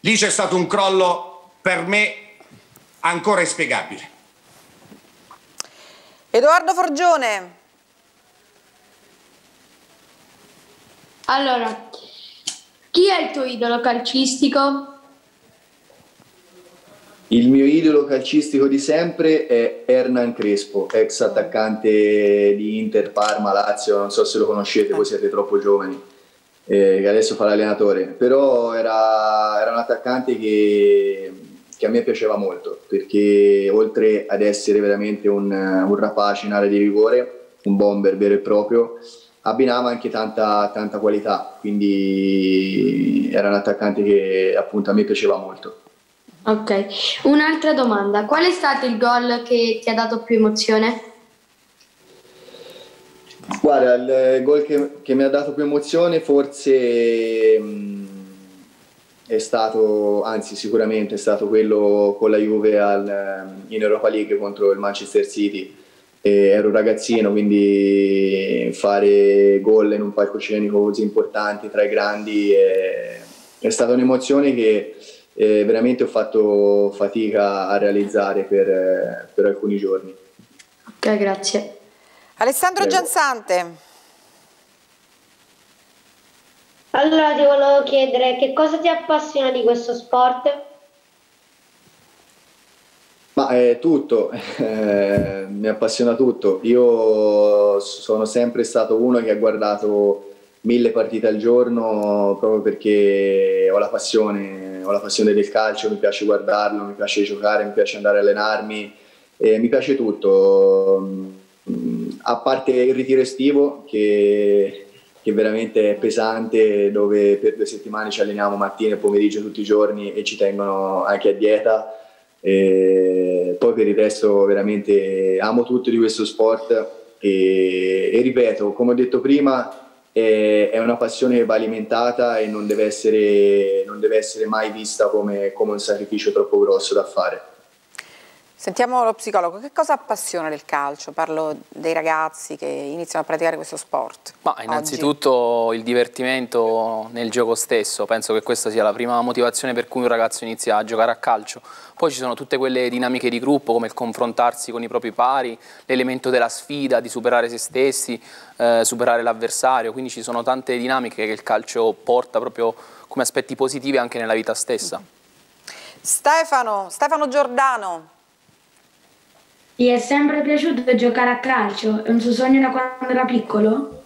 lì c'è stato un crollo per me ancora inspiegabile. Edoardo Forgione. Allora, chi è il tuo idolo calcistico? Il mio idolo calcistico di sempre è Hernan Crespo, ex attaccante di Inter, Parma, Lazio, non so se lo conoscete, voi siete troppo giovani, eh, adesso fa l'allenatore, però era, era un attaccante che che a me piaceva molto perché oltre ad essere veramente un, un rapace in area di rigore, un bomber vero e proprio, abbinava anche tanta, tanta qualità, quindi era un attaccante che appunto a me piaceva molto. Ok, un'altra domanda, qual è stato il gol che ti ha dato più emozione? Guarda, il gol che, che mi ha dato più emozione forse... Mh, è stato, anzi sicuramente è stato quello con la Juve al, ehm, in Europa League contro il Manchester City. E ero ragazzino, quindi fare gol in un palcoscenico così importante tra i grandi è, è stata un'emozione che eh, veramente ho fatto fatica a realizzare per, per alcuni giorni. Ok, grazie. Alessandro Prego. Giansante. Allora ti volevo chiedere che cosa ti appassiona di questo sport? Ma è tutto, eh, mi appassiona tutto. Io sono sempre stato uno che ha guardato mille partite al giorno proprio perché ho la passione, ho la passione del calcio, mi piace guardarlo, mi piace giocare, mi piace andare a allenarmi, mi piace tutto. A parte il ritiro estivo che che veramente è pesante, dove per due settimane ci alleniamo mattina e pomeriggio tutti i giorni e ci tengono anche a dieta. E poi per il resto veramente amo tutto di questo sport e, e ripeto, come ho detto prima, è, una passione che va alimentata e non deve essere, non deve essere mai vista come, come un sacrificio troppo grosso da fare. Sentiamo lo psicologo, che cosa appassiona del calcio? Parlo dei ragazzi che iniziano a praticare questo sport. Ma innanzitutto Oggi. il divertimento nel gioco stesso, penso che questa sia la prima motivazione per cui un ragazzo inizia a giocare a calcio. Poi ci sono tutte quelle dinamiche di gruppo come il confrontarsi con i propri pari, l'elemento della sfida, di superare se stessi, eh, superare l'avversario, quindi ci sono tante dinamiche che il calcio porta proprio come aspetti positivi anche nella vita stessa. Stefano, Stefano Giordano. Gli è sempre piaciuto giocare a calcio? È un suo sogno da quando era piccolo?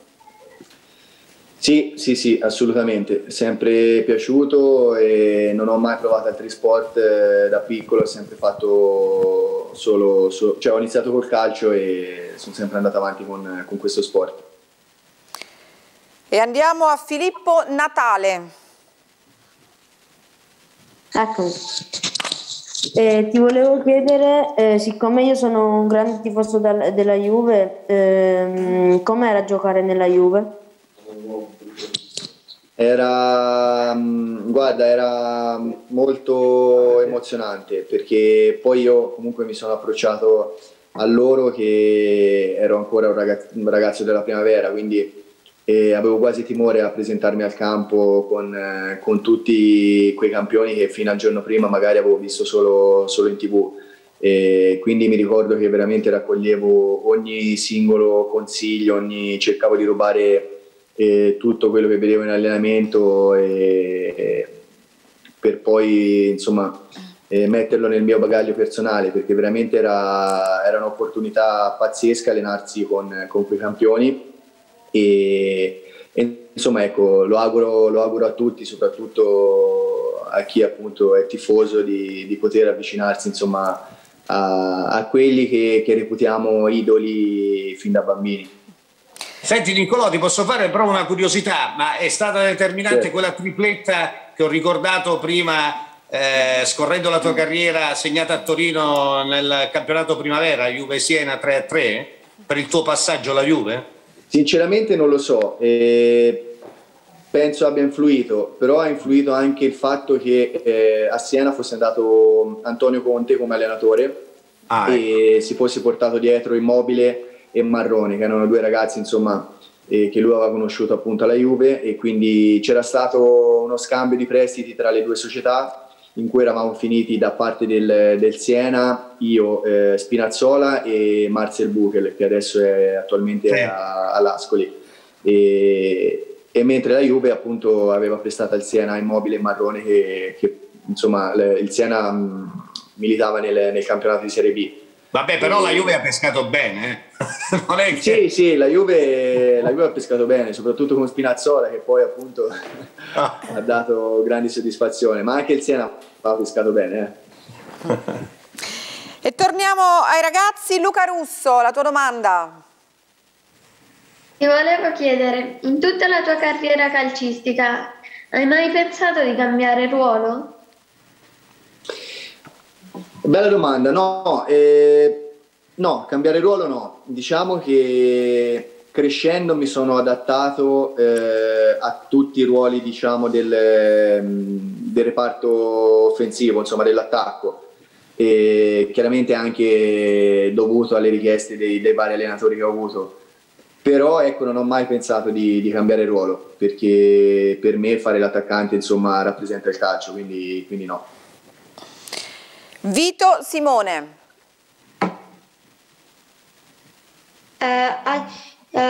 Sì, sì, sì, assolutamente. È sempre piaciuto e non ho mai provato altri sport eh, da piccolo, ho sempre fatto solo, solo, cioè ho iniziato col calcio e sono sempre andato avanti con, con questo sport. E andiamo a Filippo Natale. Ecco, eh, ti volevo chiedere, eh, siccome io sono un grande tifoso del, della Juve, ehm, com'era giocare nella Juve? Era, mm, guarda, era molto emozionante perché poi io comunque mi sono approcciato a loro che ero ancora un ragazzo, un ragazzo della primavera, quindi e avevo quasi timore a presentarmi al campo con, eh, con, tutti quei campioni che fino al giorno prima magari avevo visto solo, solo in tv. E quindi mi ricordo che veramente raccoglievo ogni singolo consiglio, ogni, cercavo di rubare eh, tutto quello che vedevo in allenamento e, per poi insomma eh, metterlo nel mio bagaglio personale perché veramente era, era un'opportunità pazzesca allenarsi con, con quei campioni e, e, insomma ecco lo auguro, lo auguro a tutti soprattutto a chi appunto è tifoso di, di poter avvicinarsi insomma a, a quelli che, che reputiamo idoli fin da bambini. Senti Nicolò, ti posso fare però una curiosità, ma è stata determinante sì. quella tripletta che ho ricordato prima, eh, scorrendo la tua carriera, segnata a Torino nel campionato primavera, Juve-Siena 3-3, per il tuo passaggio alla Juve? Sinceramente non lo so, eh, penso abbia influito, però ha influito anche il fatto che eh, a Siena fosse andato Antonio Conte come allenatore ah, e ecco. si fosse portato dietro Immobile e Marrone, che erano due ragazzi insomma, eh, che lui aveva conosciuto appunto alla Juve e quindi c'era stato uno scambio di prestiti tra le due società in cui eravamo finiti da parte del, del Siena, io, eh, Spinazzola e Marcel Buchel che adesso è attualmente sì. a, all'Ascoli. E, e, mentre la Juve appunto aveva prestato al Siena Immobile e Marrone che, che insomma le, il Siena mh, militava nel, nel campionato di Serie B Vabbè, però la Juve ha pescato bene. Eh? non è che... Sì, sì, la Juve, la Juve, ha pescato bene, soprattutto con Spinazzola che poi appunto ah. ha dato grandi soddisfazioni, ma anche il Siena ha pescato bene. Eh. e torniamo ai ragazzi. Luca Russo, la tua domanda. Ti volevo chiedere, in tutta la tua carriera calcistica, hai mai pensato di cambiare ruolo? Bella domanda, no, eh, no, cambiare ruolo no, diciamo che crescendo mi sono adattato eh, a tutti i ruoli diciamo, del, del, reparto offensivo, insomma dell'attacco. E chiaramente anche dovuto alle richieste dei, dei, vari allenatori che ho avuto. Però ecco non ho mai pensato di, di, cambiare ruolo perché per me fare l'attaccante insomma rappresenta il calcio quindi, quindi no Vito Simone. Uh, uh,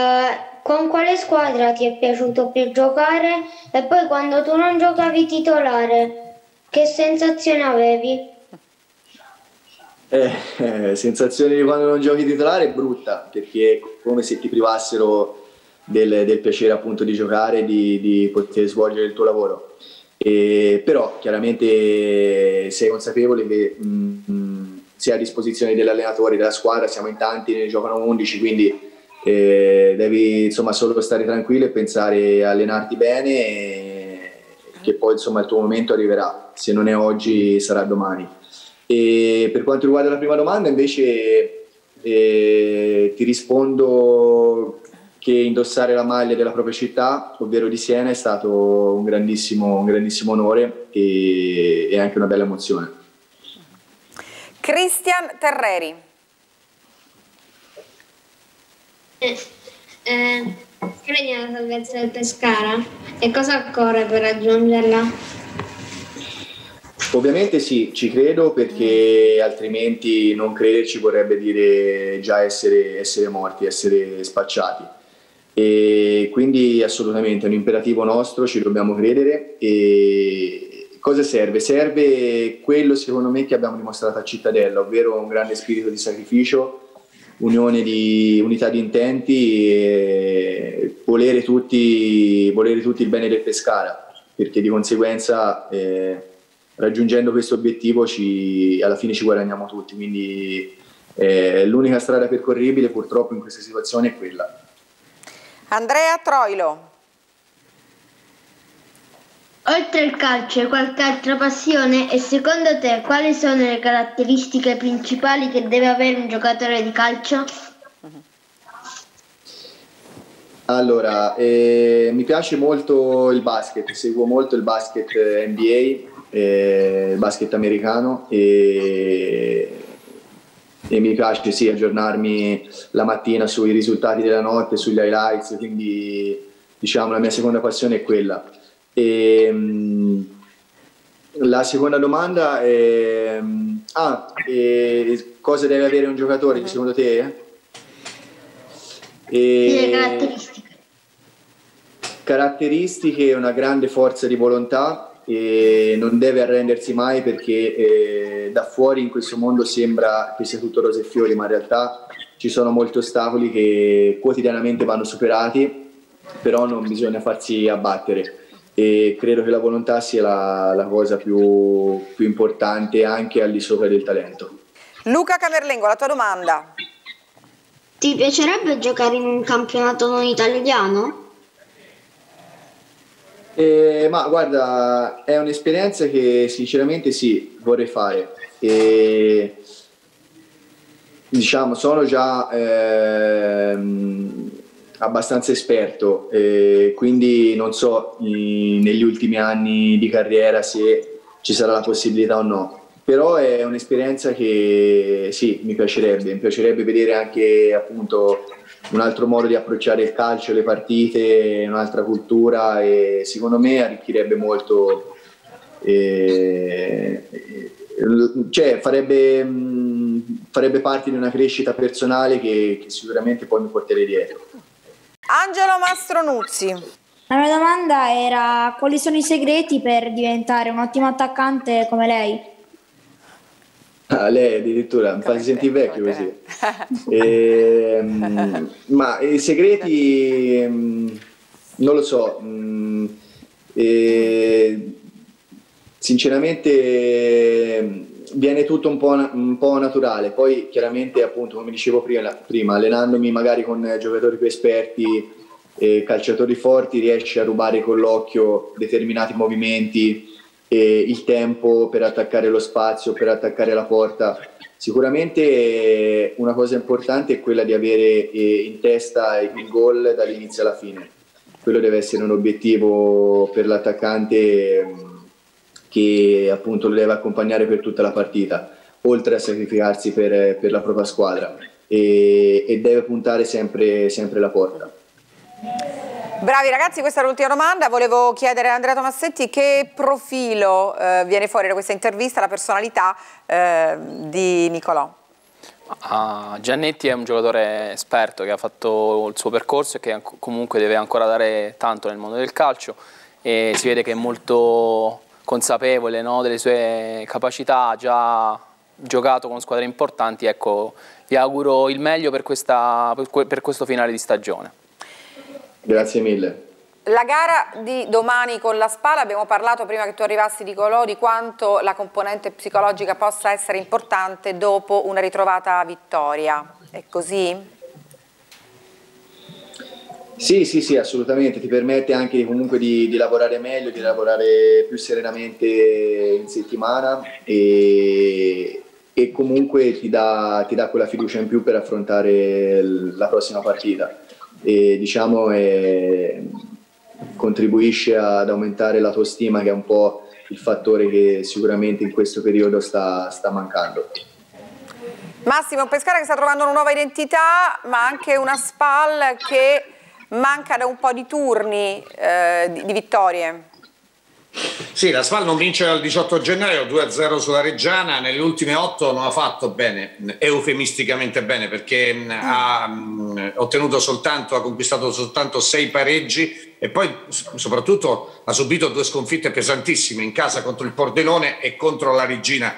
con quale squadra ti è piaciuto più giocare e poi quando tu non giocavi titolare, che sensazione avevi? Eh, eh, sensazione di quando non giochi titolare è brutta perché è come se ti privassero del, del piacere appunto di giocare e di, di poter svolgere il tuo lavoro. E, però chiaramente sei consapevole che sei a disposizione dell'allenatore, della squadra, siamo in tanti, ne giocano 11, quindi eh, devi insomma solo stare tranquillo e pensare a allenarti bene e che poi insomma il tuo momento arriverà, se non è oggi sarà domani. E per quanto riguarda la prima domanda invece eh, ti rispondo che indossare la maglia della propria città, ovvero di Siena, è stato un grandissimo, un grandissimo onore e, e, anche una bella emozione. Cristian Terreri. Eh, eh, credi nella salvezza del Pescara? E cosa occorre per raggiungerla? Ovviamente sì, ci credo perché altrimenti non crederci vorrebbe dire già essere, essere morti, essere spacciati e quindi assolutamente è un imperativo nostro, ci dobbiamo credere. E cosa serve? Serve quello secondo me che abbiamo dimostrato a Cittadella, ovvero un grande spirito di sacrificio, unione di unità di intenti e volere tutti, volere tutti il bene del Pescara, perché di conseguenza eh, raggiungendo questo obiettivo ci, alla fine ci guadagniamo tutti. Quindi eh, l'unica strada percorribile purtroppo in questa situazione è quella. Andrea Troilo. Oltre al calcio, hai qualche altra passione e secondo te quali sono le caratteristiche principali che deve avere un giocatore di calcio? Allora, eh, mi piace molto il basket, seguo molto il basket NBA, eh, il basket americano e e mi piace sì, aggiornarmi la mattina sui risultati della notte, sugli highlights, quindi diciamo la mia seconda passione è quella. E, ehm, la seconda domanda è ah, cosa deve avere un giocatore secondo te? E... Le caratteristiche. Caratteristiche, una grande forza di volontà e non deve arrendersi mai perché eh, da fuori in questo mondo sembra che sia tutto rose e fiori, ma in realtà ci sono molti ostacoli che quotidianamente vanno superati, però non bisogna farsi abbattere e credo che la volontà sia la, la cosa più, più importante anche al di sopra del talento. Luca Camerlengo, la tua domanda. Ti piacerebbe giocare in un campionato non italiano? Eh, ma guarda, è un'esperienza che sinceramente sì, vorrei fare. E, diciamo, sono già ehm, abbastanza esperto, eh, quindi non so in, negli ultimi anni di carriera se ci sarà la possibilità o no. Però è un'esperienza che sì, mi piacerebbe, mi piacerebbe vedere anche appunto un altro modo di approcciare il calcio, le partite, un'altra cultura e secondo me arricchirebbe molto, eh, cioè farebbe, farebbe, parte di una crescita personale che, che sicuramente poi mi porterei dietro. Angelo Mastronuzzi. La mia domanda era quali sono i segreti per diventare un ottimo attaccante come lei? Ah, lei addirittura mi fa sentire vecchio così. E, ehm, ma i segreti ehm, non lo so. Mm, e, sinceramente viene tutto un po', un po', naturale, poi chiaramente appunto come dicevo prima, prima allenandomi magari con giocatori più esperti e calciatori forti riesci a rubare con l'occhio determinati movimenti il tempo per attaccare lo spazio, per attaccare la porta. Sicuramente una cosa importante è quella di avere eh, in testa il gol dall'inizio alla fine. Quello deve essere un obiettivo per l'attaccante che appunto lo deve accompagnare per tutta la partita, oltre a sacrificarsi per, per la propria squadra e, e deve puntare sempre, sempre la porta. Bravi ragazzi, questa è l'ultima domanda. Volevo chiedere a Andrea Tomassetti che profilo eh, viene fuori da questa intervista, la personalità eh, di Nicolò. Uh, Giannetti è un giocatore esperto che ha fatto il suo percorso e che comunque deve ancora dare tanto nel mondo del calcio e si vede che è molto consapevole no, delle sue capacità, ha già giocato con squadre importanti, ecco, vi auguro il meglio per, questa, per questo finale di stagione. Grazie mille. La gara di domani con la Spala, abbiamo parlato prima che tu arrivassi di Colò di quanto la componente psicologica possa essere importante dopo una ritrovata vittoria, è così? Sì, sì, sì, assolutamente, ti permette anche comunque di, di, lavorare meglio, di lavorare più serenamente in settimana e, e comunque ti dà, ti dà, quella fiducia in più per affrontare la prossima partita e diciamo è, contribuisce ad aumentare la tua stima che è un po' il fattore che sicuramente in questo periodo sta, sta mancando. Massimo Pescara che sta trovando una nuova identità ma anche una SPAL che manca da un po' di turni eh, di, di, vittorie. Sì, la SPAL non vince dal 18 gennaio, 2-0 sulla Reggiana, nelle ultime 8 non ha fatto bene, eufemisticamente bene, perché mm. ha mm, ottenuto soltanto, ha conquistato soltanto 6 pareggi e poi soprattutto ha subito due sconfitte pesantissime in casa contro il Pordenone e contro la Regina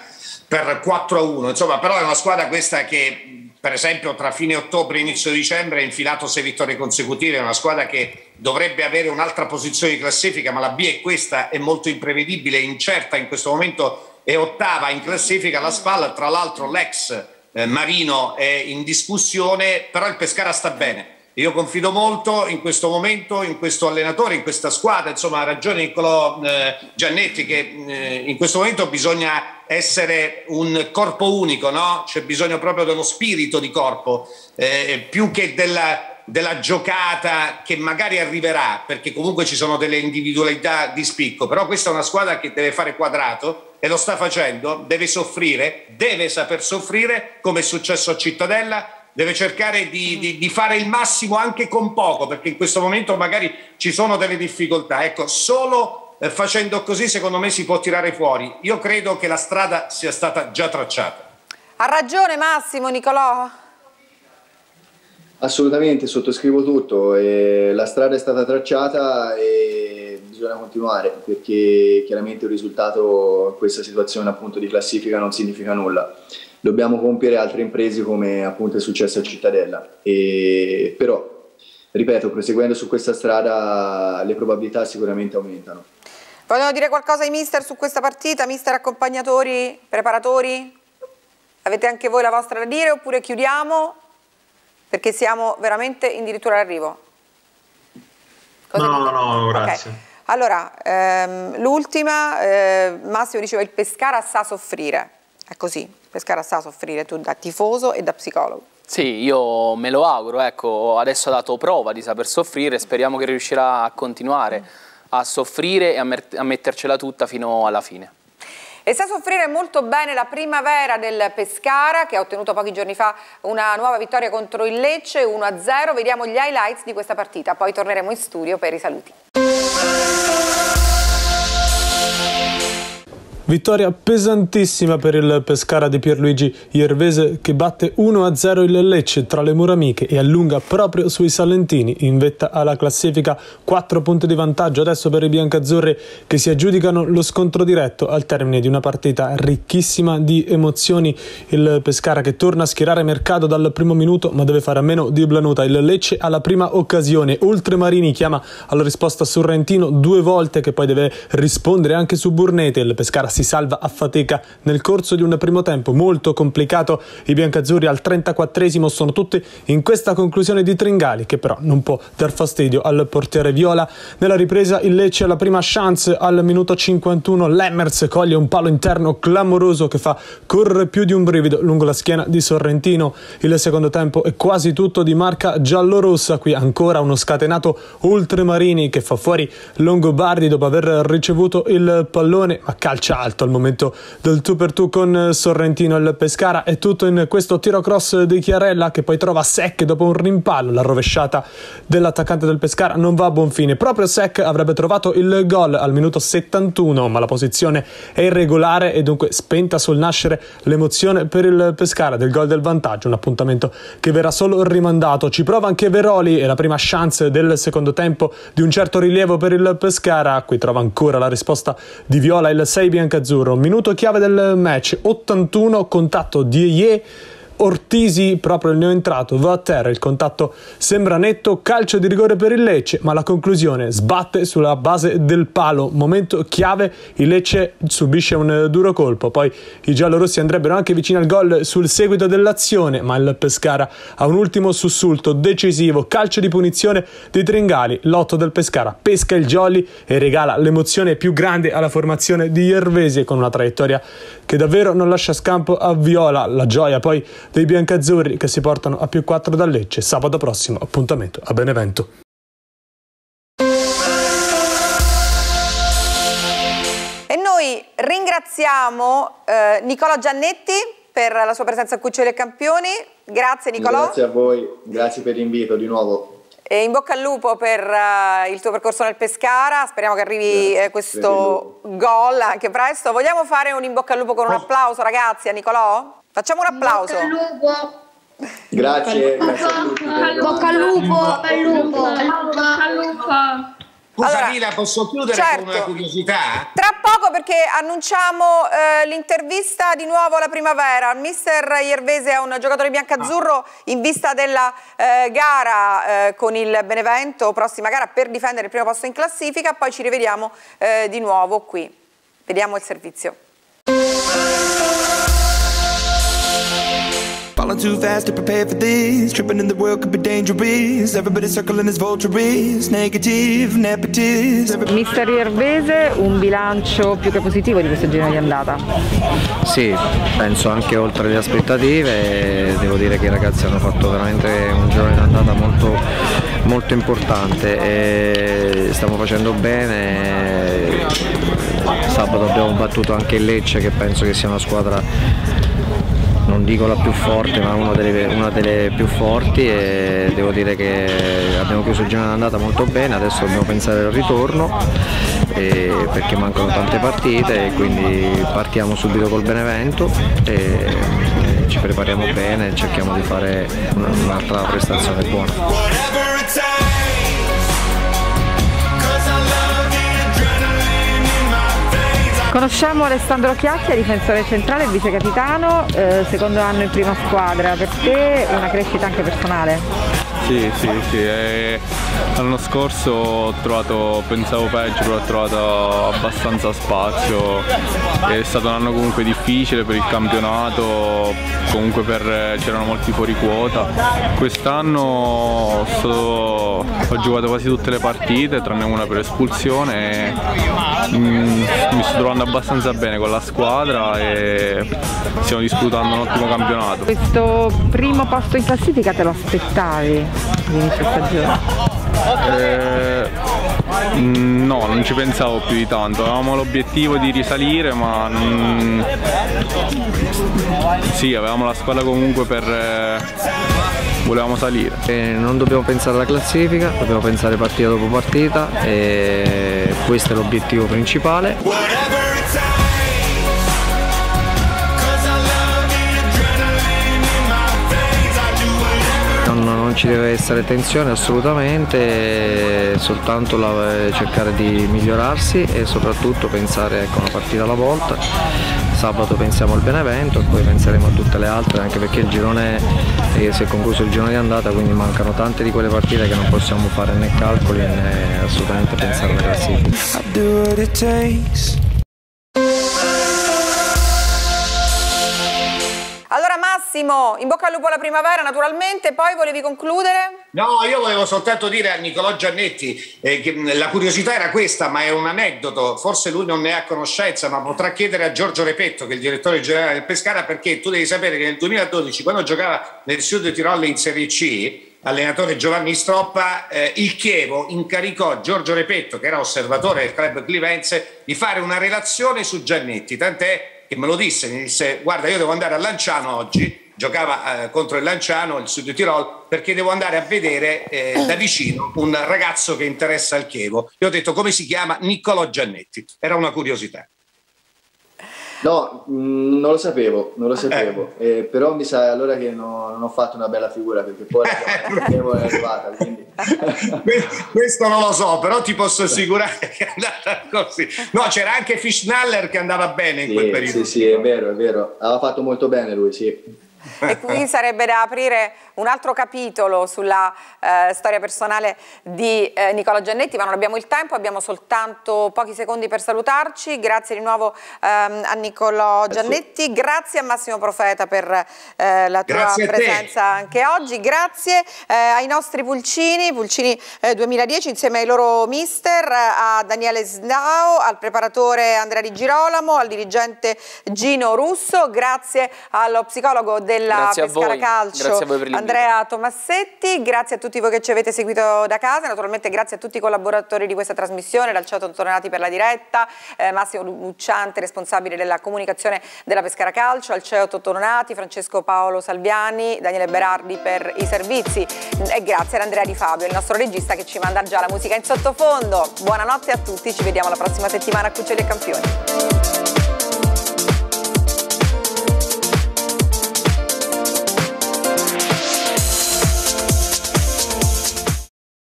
per 4-1. Insomma, però è una squadra questa che per esempio tra fine ottobre e inizio dicembre ha infilato sei vittorie consecutive, è una squadra che dovrebbe avere un'altra posizione di classifica, ma la B è questa, è molto imprevedibile, incerta in questo momento, è ottava in classifica, la spalla, tra l'altro l'ex eh, Marino è in discussione, però il Pescara sta bene. Io confido molto in questo momento, in questo allenatore, in questa squadra, insomma ha ragione Niccolò eh, Giannetti che eh, in questo momento bisogna essere un corpo unico, no? C'è bisogno proprio dello spirito di corpo, eh, più che della, della, giocata che magari arriverà, perché comunque ci sono delle individualità di spicco, però questa è una squadra che deve fare quadrato e lo sta facendo, deve soffrire, deve saper soffrire, come è successo a Cittadella, deve cercare di, di, di fare il massimo anche con poco, perché in questo momento magari ci sono delle difficoltà. Ecco, solo eh, facendo così secondo me si può tirare fuori. Io credo che la strada sia stata già tracciata. Ha ragione Massimo Nicolò? Assolutamente, sottoscrivo tutto. E la strada è stata tracciata e bisogna continuare perché chiaramente un risultato in questa situazione appunto di classifica non significa nulla. Dobbiamo compiere altre imprese come appunto è successo a Cittadella. E, però, ripeto, proseguendo su questa strada le probabilità sicuramente aumentano. Vogliono dire qualcosa i mister su questa partita? Mister accompagnatori, preparatori? Avete anche voi la vostra da dire oppure chiudiamo? Perché siamo veramente addirittura all'arrivo. No, dite? no, grazie. Okay. Allora, ehm, l'ultima, eh, Massimo diceva il Pescara sa soffrire. È così, Pescara sa soffrire tu da tifoso e da psicologo. Sì, io me lo auguro, ecco, adesso ha dato prova di saper soffrire, speriamo che riuscirà a continuare a soffrire e a, a mettercela tutta fino alla fine. E sa soffrire molto bene la primavera del Pescara che ha ottenuto pochi giorni fa una nuova vittoria contro il Lecce 1-0. Vediamo gli highlights di questa partita, poi torneremo in studio per i saluti. Vittoria pesantissima per il Pescara di Pierluigi Iervese che batte 1-0 il Lecce tra le mura amiche e allunga proprio sui Salentini in vetta alla classifica. 4 punti di vantaggio adesso per i biancazzurri che si aggiudicano lo scontro diretto al termine di una partita ricchissima di emozioni. Il Pescara che torna a schierare mercato dal primo minuto ma deve fare a meno di Blanuta. Il Lecce alla prima occasione. Oltremarini chiama alla risposta Sorrentino due volte che poi deve rispondere anche su Burnete. Il Pescara si salva a fatica nel corso di un primo tempo molto complicato. I biancazzurri al 34esimo sono tutti in questa conclusione di Tringali che però non può dar fastidio al portiere Viola. Nella ripresa il Lecce alla prima chance al minuto 51 Lemmers coglie un palo interno clamoroso che fa correre più di un brivido lungo la schiena di Sorrentino. Il secondo tempo è quasi tutto di marca giallorossa, qui ancora uno scatenato Ultremarini che fa fuori Longobardi dopo aver ricevuto il pallone ma calcia alto al momento del tu per tu con Sorrentino il Pescara. È tutto in questo tiro cross di Chiarella che poi trova Sec dopo un rimpallo. La rovesciata dell'attaccante del Pescara non va a buon fine. Proprio Sec avrebbe trovato il gol al minuto 71 ma la posizione è irregolare e dunque spenta sul nascere l'emozione per il Pescara del gol del vantaggio un appuntamento che verrà solo rimandato. Ci prova anche Veroli e la prima chance del secondo tempo di un certo rilievo per il Pescara. Qui trova ancora la risposta di Viola il 6 bianco biancazzurro. Minuto chiave del match, 81, contatto di Ye Ortisi, proprio il neoentrato, va a terra, il contatto sembra netto, calcio di rigore per il Lecce, ma la conclusione sbatte sulla base del palo, momento chiave, il Lecce subisce un duro colpo, poi i giallorossi andrebbero anche vicino al gol sul seguito dell'azione, ma il Pescara ha un ultimo sussulto decisivo, calcio di punizione di Tringali, l'otto del Pescara pesca il jolly e regala l'emozione più grande alla formazione di Iervesi con una traiettoria che davvero non lascia scampo a Viola, la gioia poi dei biancazzurri che si portano a più 4 da Lecce. Sabato prossimo appuntamento a Benevento. E noi ringraziamo eh, Nicola Giannetti per la sua presenza a Cuccioli e Campioni. Grazie Nicolò. Grazie a voi, grazie per l'invito di nuovo. E in bocca al lupo per uh, il tuo percorso nel Pescara, speriamo che arrivi eh, questo gol anche presto. Vogliamo fare un in bocca al lupo con un applauso ragazzi a Nicolò? Facciamo un applauso. Bocca al lupo. Grazie, grazie a tutti. Bocca al lupo, bocca al lupo. Bocca al lupo. Scusa allora, Lila, posso chiudere certo, con una curiosità? Tra poco perché annunciamo eh, l'intervista di nuovo alla primavera. Il mister Iervese è un giocatore biancazzurro in vista della eh, gara eh, con il Benevento, prossima gara per difendere il primo posto in classifica, poi ci rivediamo eh, di nuovo qui. Vediamo il servizio. Falling too fast to prepare for this. Tripping in the world could be dangerous. Everybody circling as vultures. Negative, nepotism Mister Iervese, un bilancio più che positivo di questo giro di andata? Sì, penso anche oltre le aspettative. Devo dire che i ragazzi hanno fatto veramente un giro di andata molto, molto importante. E stiamo facendo bene. Sabato abbiamo battuto anche il Lecce che penso che sia una squadra non dico la più forte ma una delle, una delle, più forti e devo dire che abbiamo chiuso il girone d'andata molto bene, adesso dobbiamo pensare al ritorno perché mancano tante partite e quindi partiamo subito col Benevento e ci prepariamo bene e cerchiamo di fare un'altra prestazione buona. Conosciamo Alessandro Chiacchia, difensore centrale e vice capitano, eh, secondo anno in prima squadra, per te una crescita anche personale? Sì, sì, sì. E l'anno scorso ho trovato, pensavo peggio, però ho trovato abbastanza spazio. È stato un anno comunque difficile per il campionato, comunque c'erano molti fuori quota. Quest'anno ho giocato quasi tutte le partite, tranne una per espulsione. E, mm, mi sto trovando abbastanza bene con la squadra e stiamo disputando un ottimo campionato. Questo primo posto in classifica te lo aspettavi? L'inizio stagione? Eh, no, non ci pensavo più di tanto, avevamo l'obiettivo di risalire ma non... sì, avevamo la squadra comunque per... Eh, volevamo salire. E non dobbiamo pensare alla classifica, dobbiamo pensare partita dopo partita e questo è l'obiettivo principale. Ci deve essere tensione assolutamente, soltanto la, cercare di migliorarsi e soprattutto pensare ecco, una partita alla volta. Sabato pensiamo al Benevento e poi penseremo a tutte le altre anche perché il girone eh, si è concluso il girone di andata quindi mancano tante di quelle partite che non possiamo fare né calcoli né assolutamente pensare alla classifica. Massimo, in bocca al lupo alla primavera naturalmente, poi volevi concludere? No, io volevo soltanto dire a Nicolò Giannetti eh, che la curiosità era questa, ma è un aneddoto, forse lui non ne ha conoscenza, ma potrà chiedere a Giorgio Repetto, che è il direttore generale del Pescara, perché tu devi sapere che nel 2012, quando giocava nel Sud Tirol in Serie C, allenatore Giovanni Stroppa, eh, il Chievo incaricò Giorgio Repetto, che era osservatore del club clivense, di fare una relazione su Giannetti, tant'è che me lo disse, mi disse guarda io devo andare a Lanciano oggi giocava eh, contro il Lanciano, il Sud Tirol, perché devo andare a vedere eh, da vicino un ragazzo che interessa il Chievo. Io ho detto come si chiama? Niccolò Giannetti. Era una curiosità. No, mh, mm, non lo sapevo, non lo sapevo, eh. Eh, però mi sa allora che no, non ho fatto una bella figura perché poi la è arrivata. Quindi... Questo non lo so, però ti posso assicurare che è andata così. No, c'era anche Fischnaller che andava bene in sì, quel periodo. Sì, sì, è vero, è vero. Aveva fatto molto bene lui, sì e qui sarebbe da aprire un altro capitolo sulla eh, storia personale di eh, Nicola Giannetti, ma non abbiamo il tempo, abbiamo soltanto pochi secondi per salutarci. Grazie di nuovo ehm, a Nicola Giannetti, grazie a Massimo Profeta per eh, la tua presenza anche oggi, grazie eh, ai nostri Pulcini, Pulcini 2010 eh, insieme ai loro mister, a Daniele Sdao, al preparatore Andrea Di Girolamo, al dirigente Gino Russo, grazie allo psicologo del della grazie Pescara Calcio Andrea Tomassetti, grazie a tutti voi che ci avete seguito da casa, naturalmente grazie a tutti i collaboratori di questa trasmissione, dal Ciao Tornati per la diretta, eh, Massimo Lucciante responsabile della comunicazione della Pescara Calcio, al CEO Tottonati, Francesco Paolo Salviani, Daniele Berardi per i servizi e grazie ad Andrea Di Fabio, il nostro regista che ci manda già la musica in sottofondo. Buonanotte a tutti, ci vediamo la prossima settimana a Cuccioli e Campioni.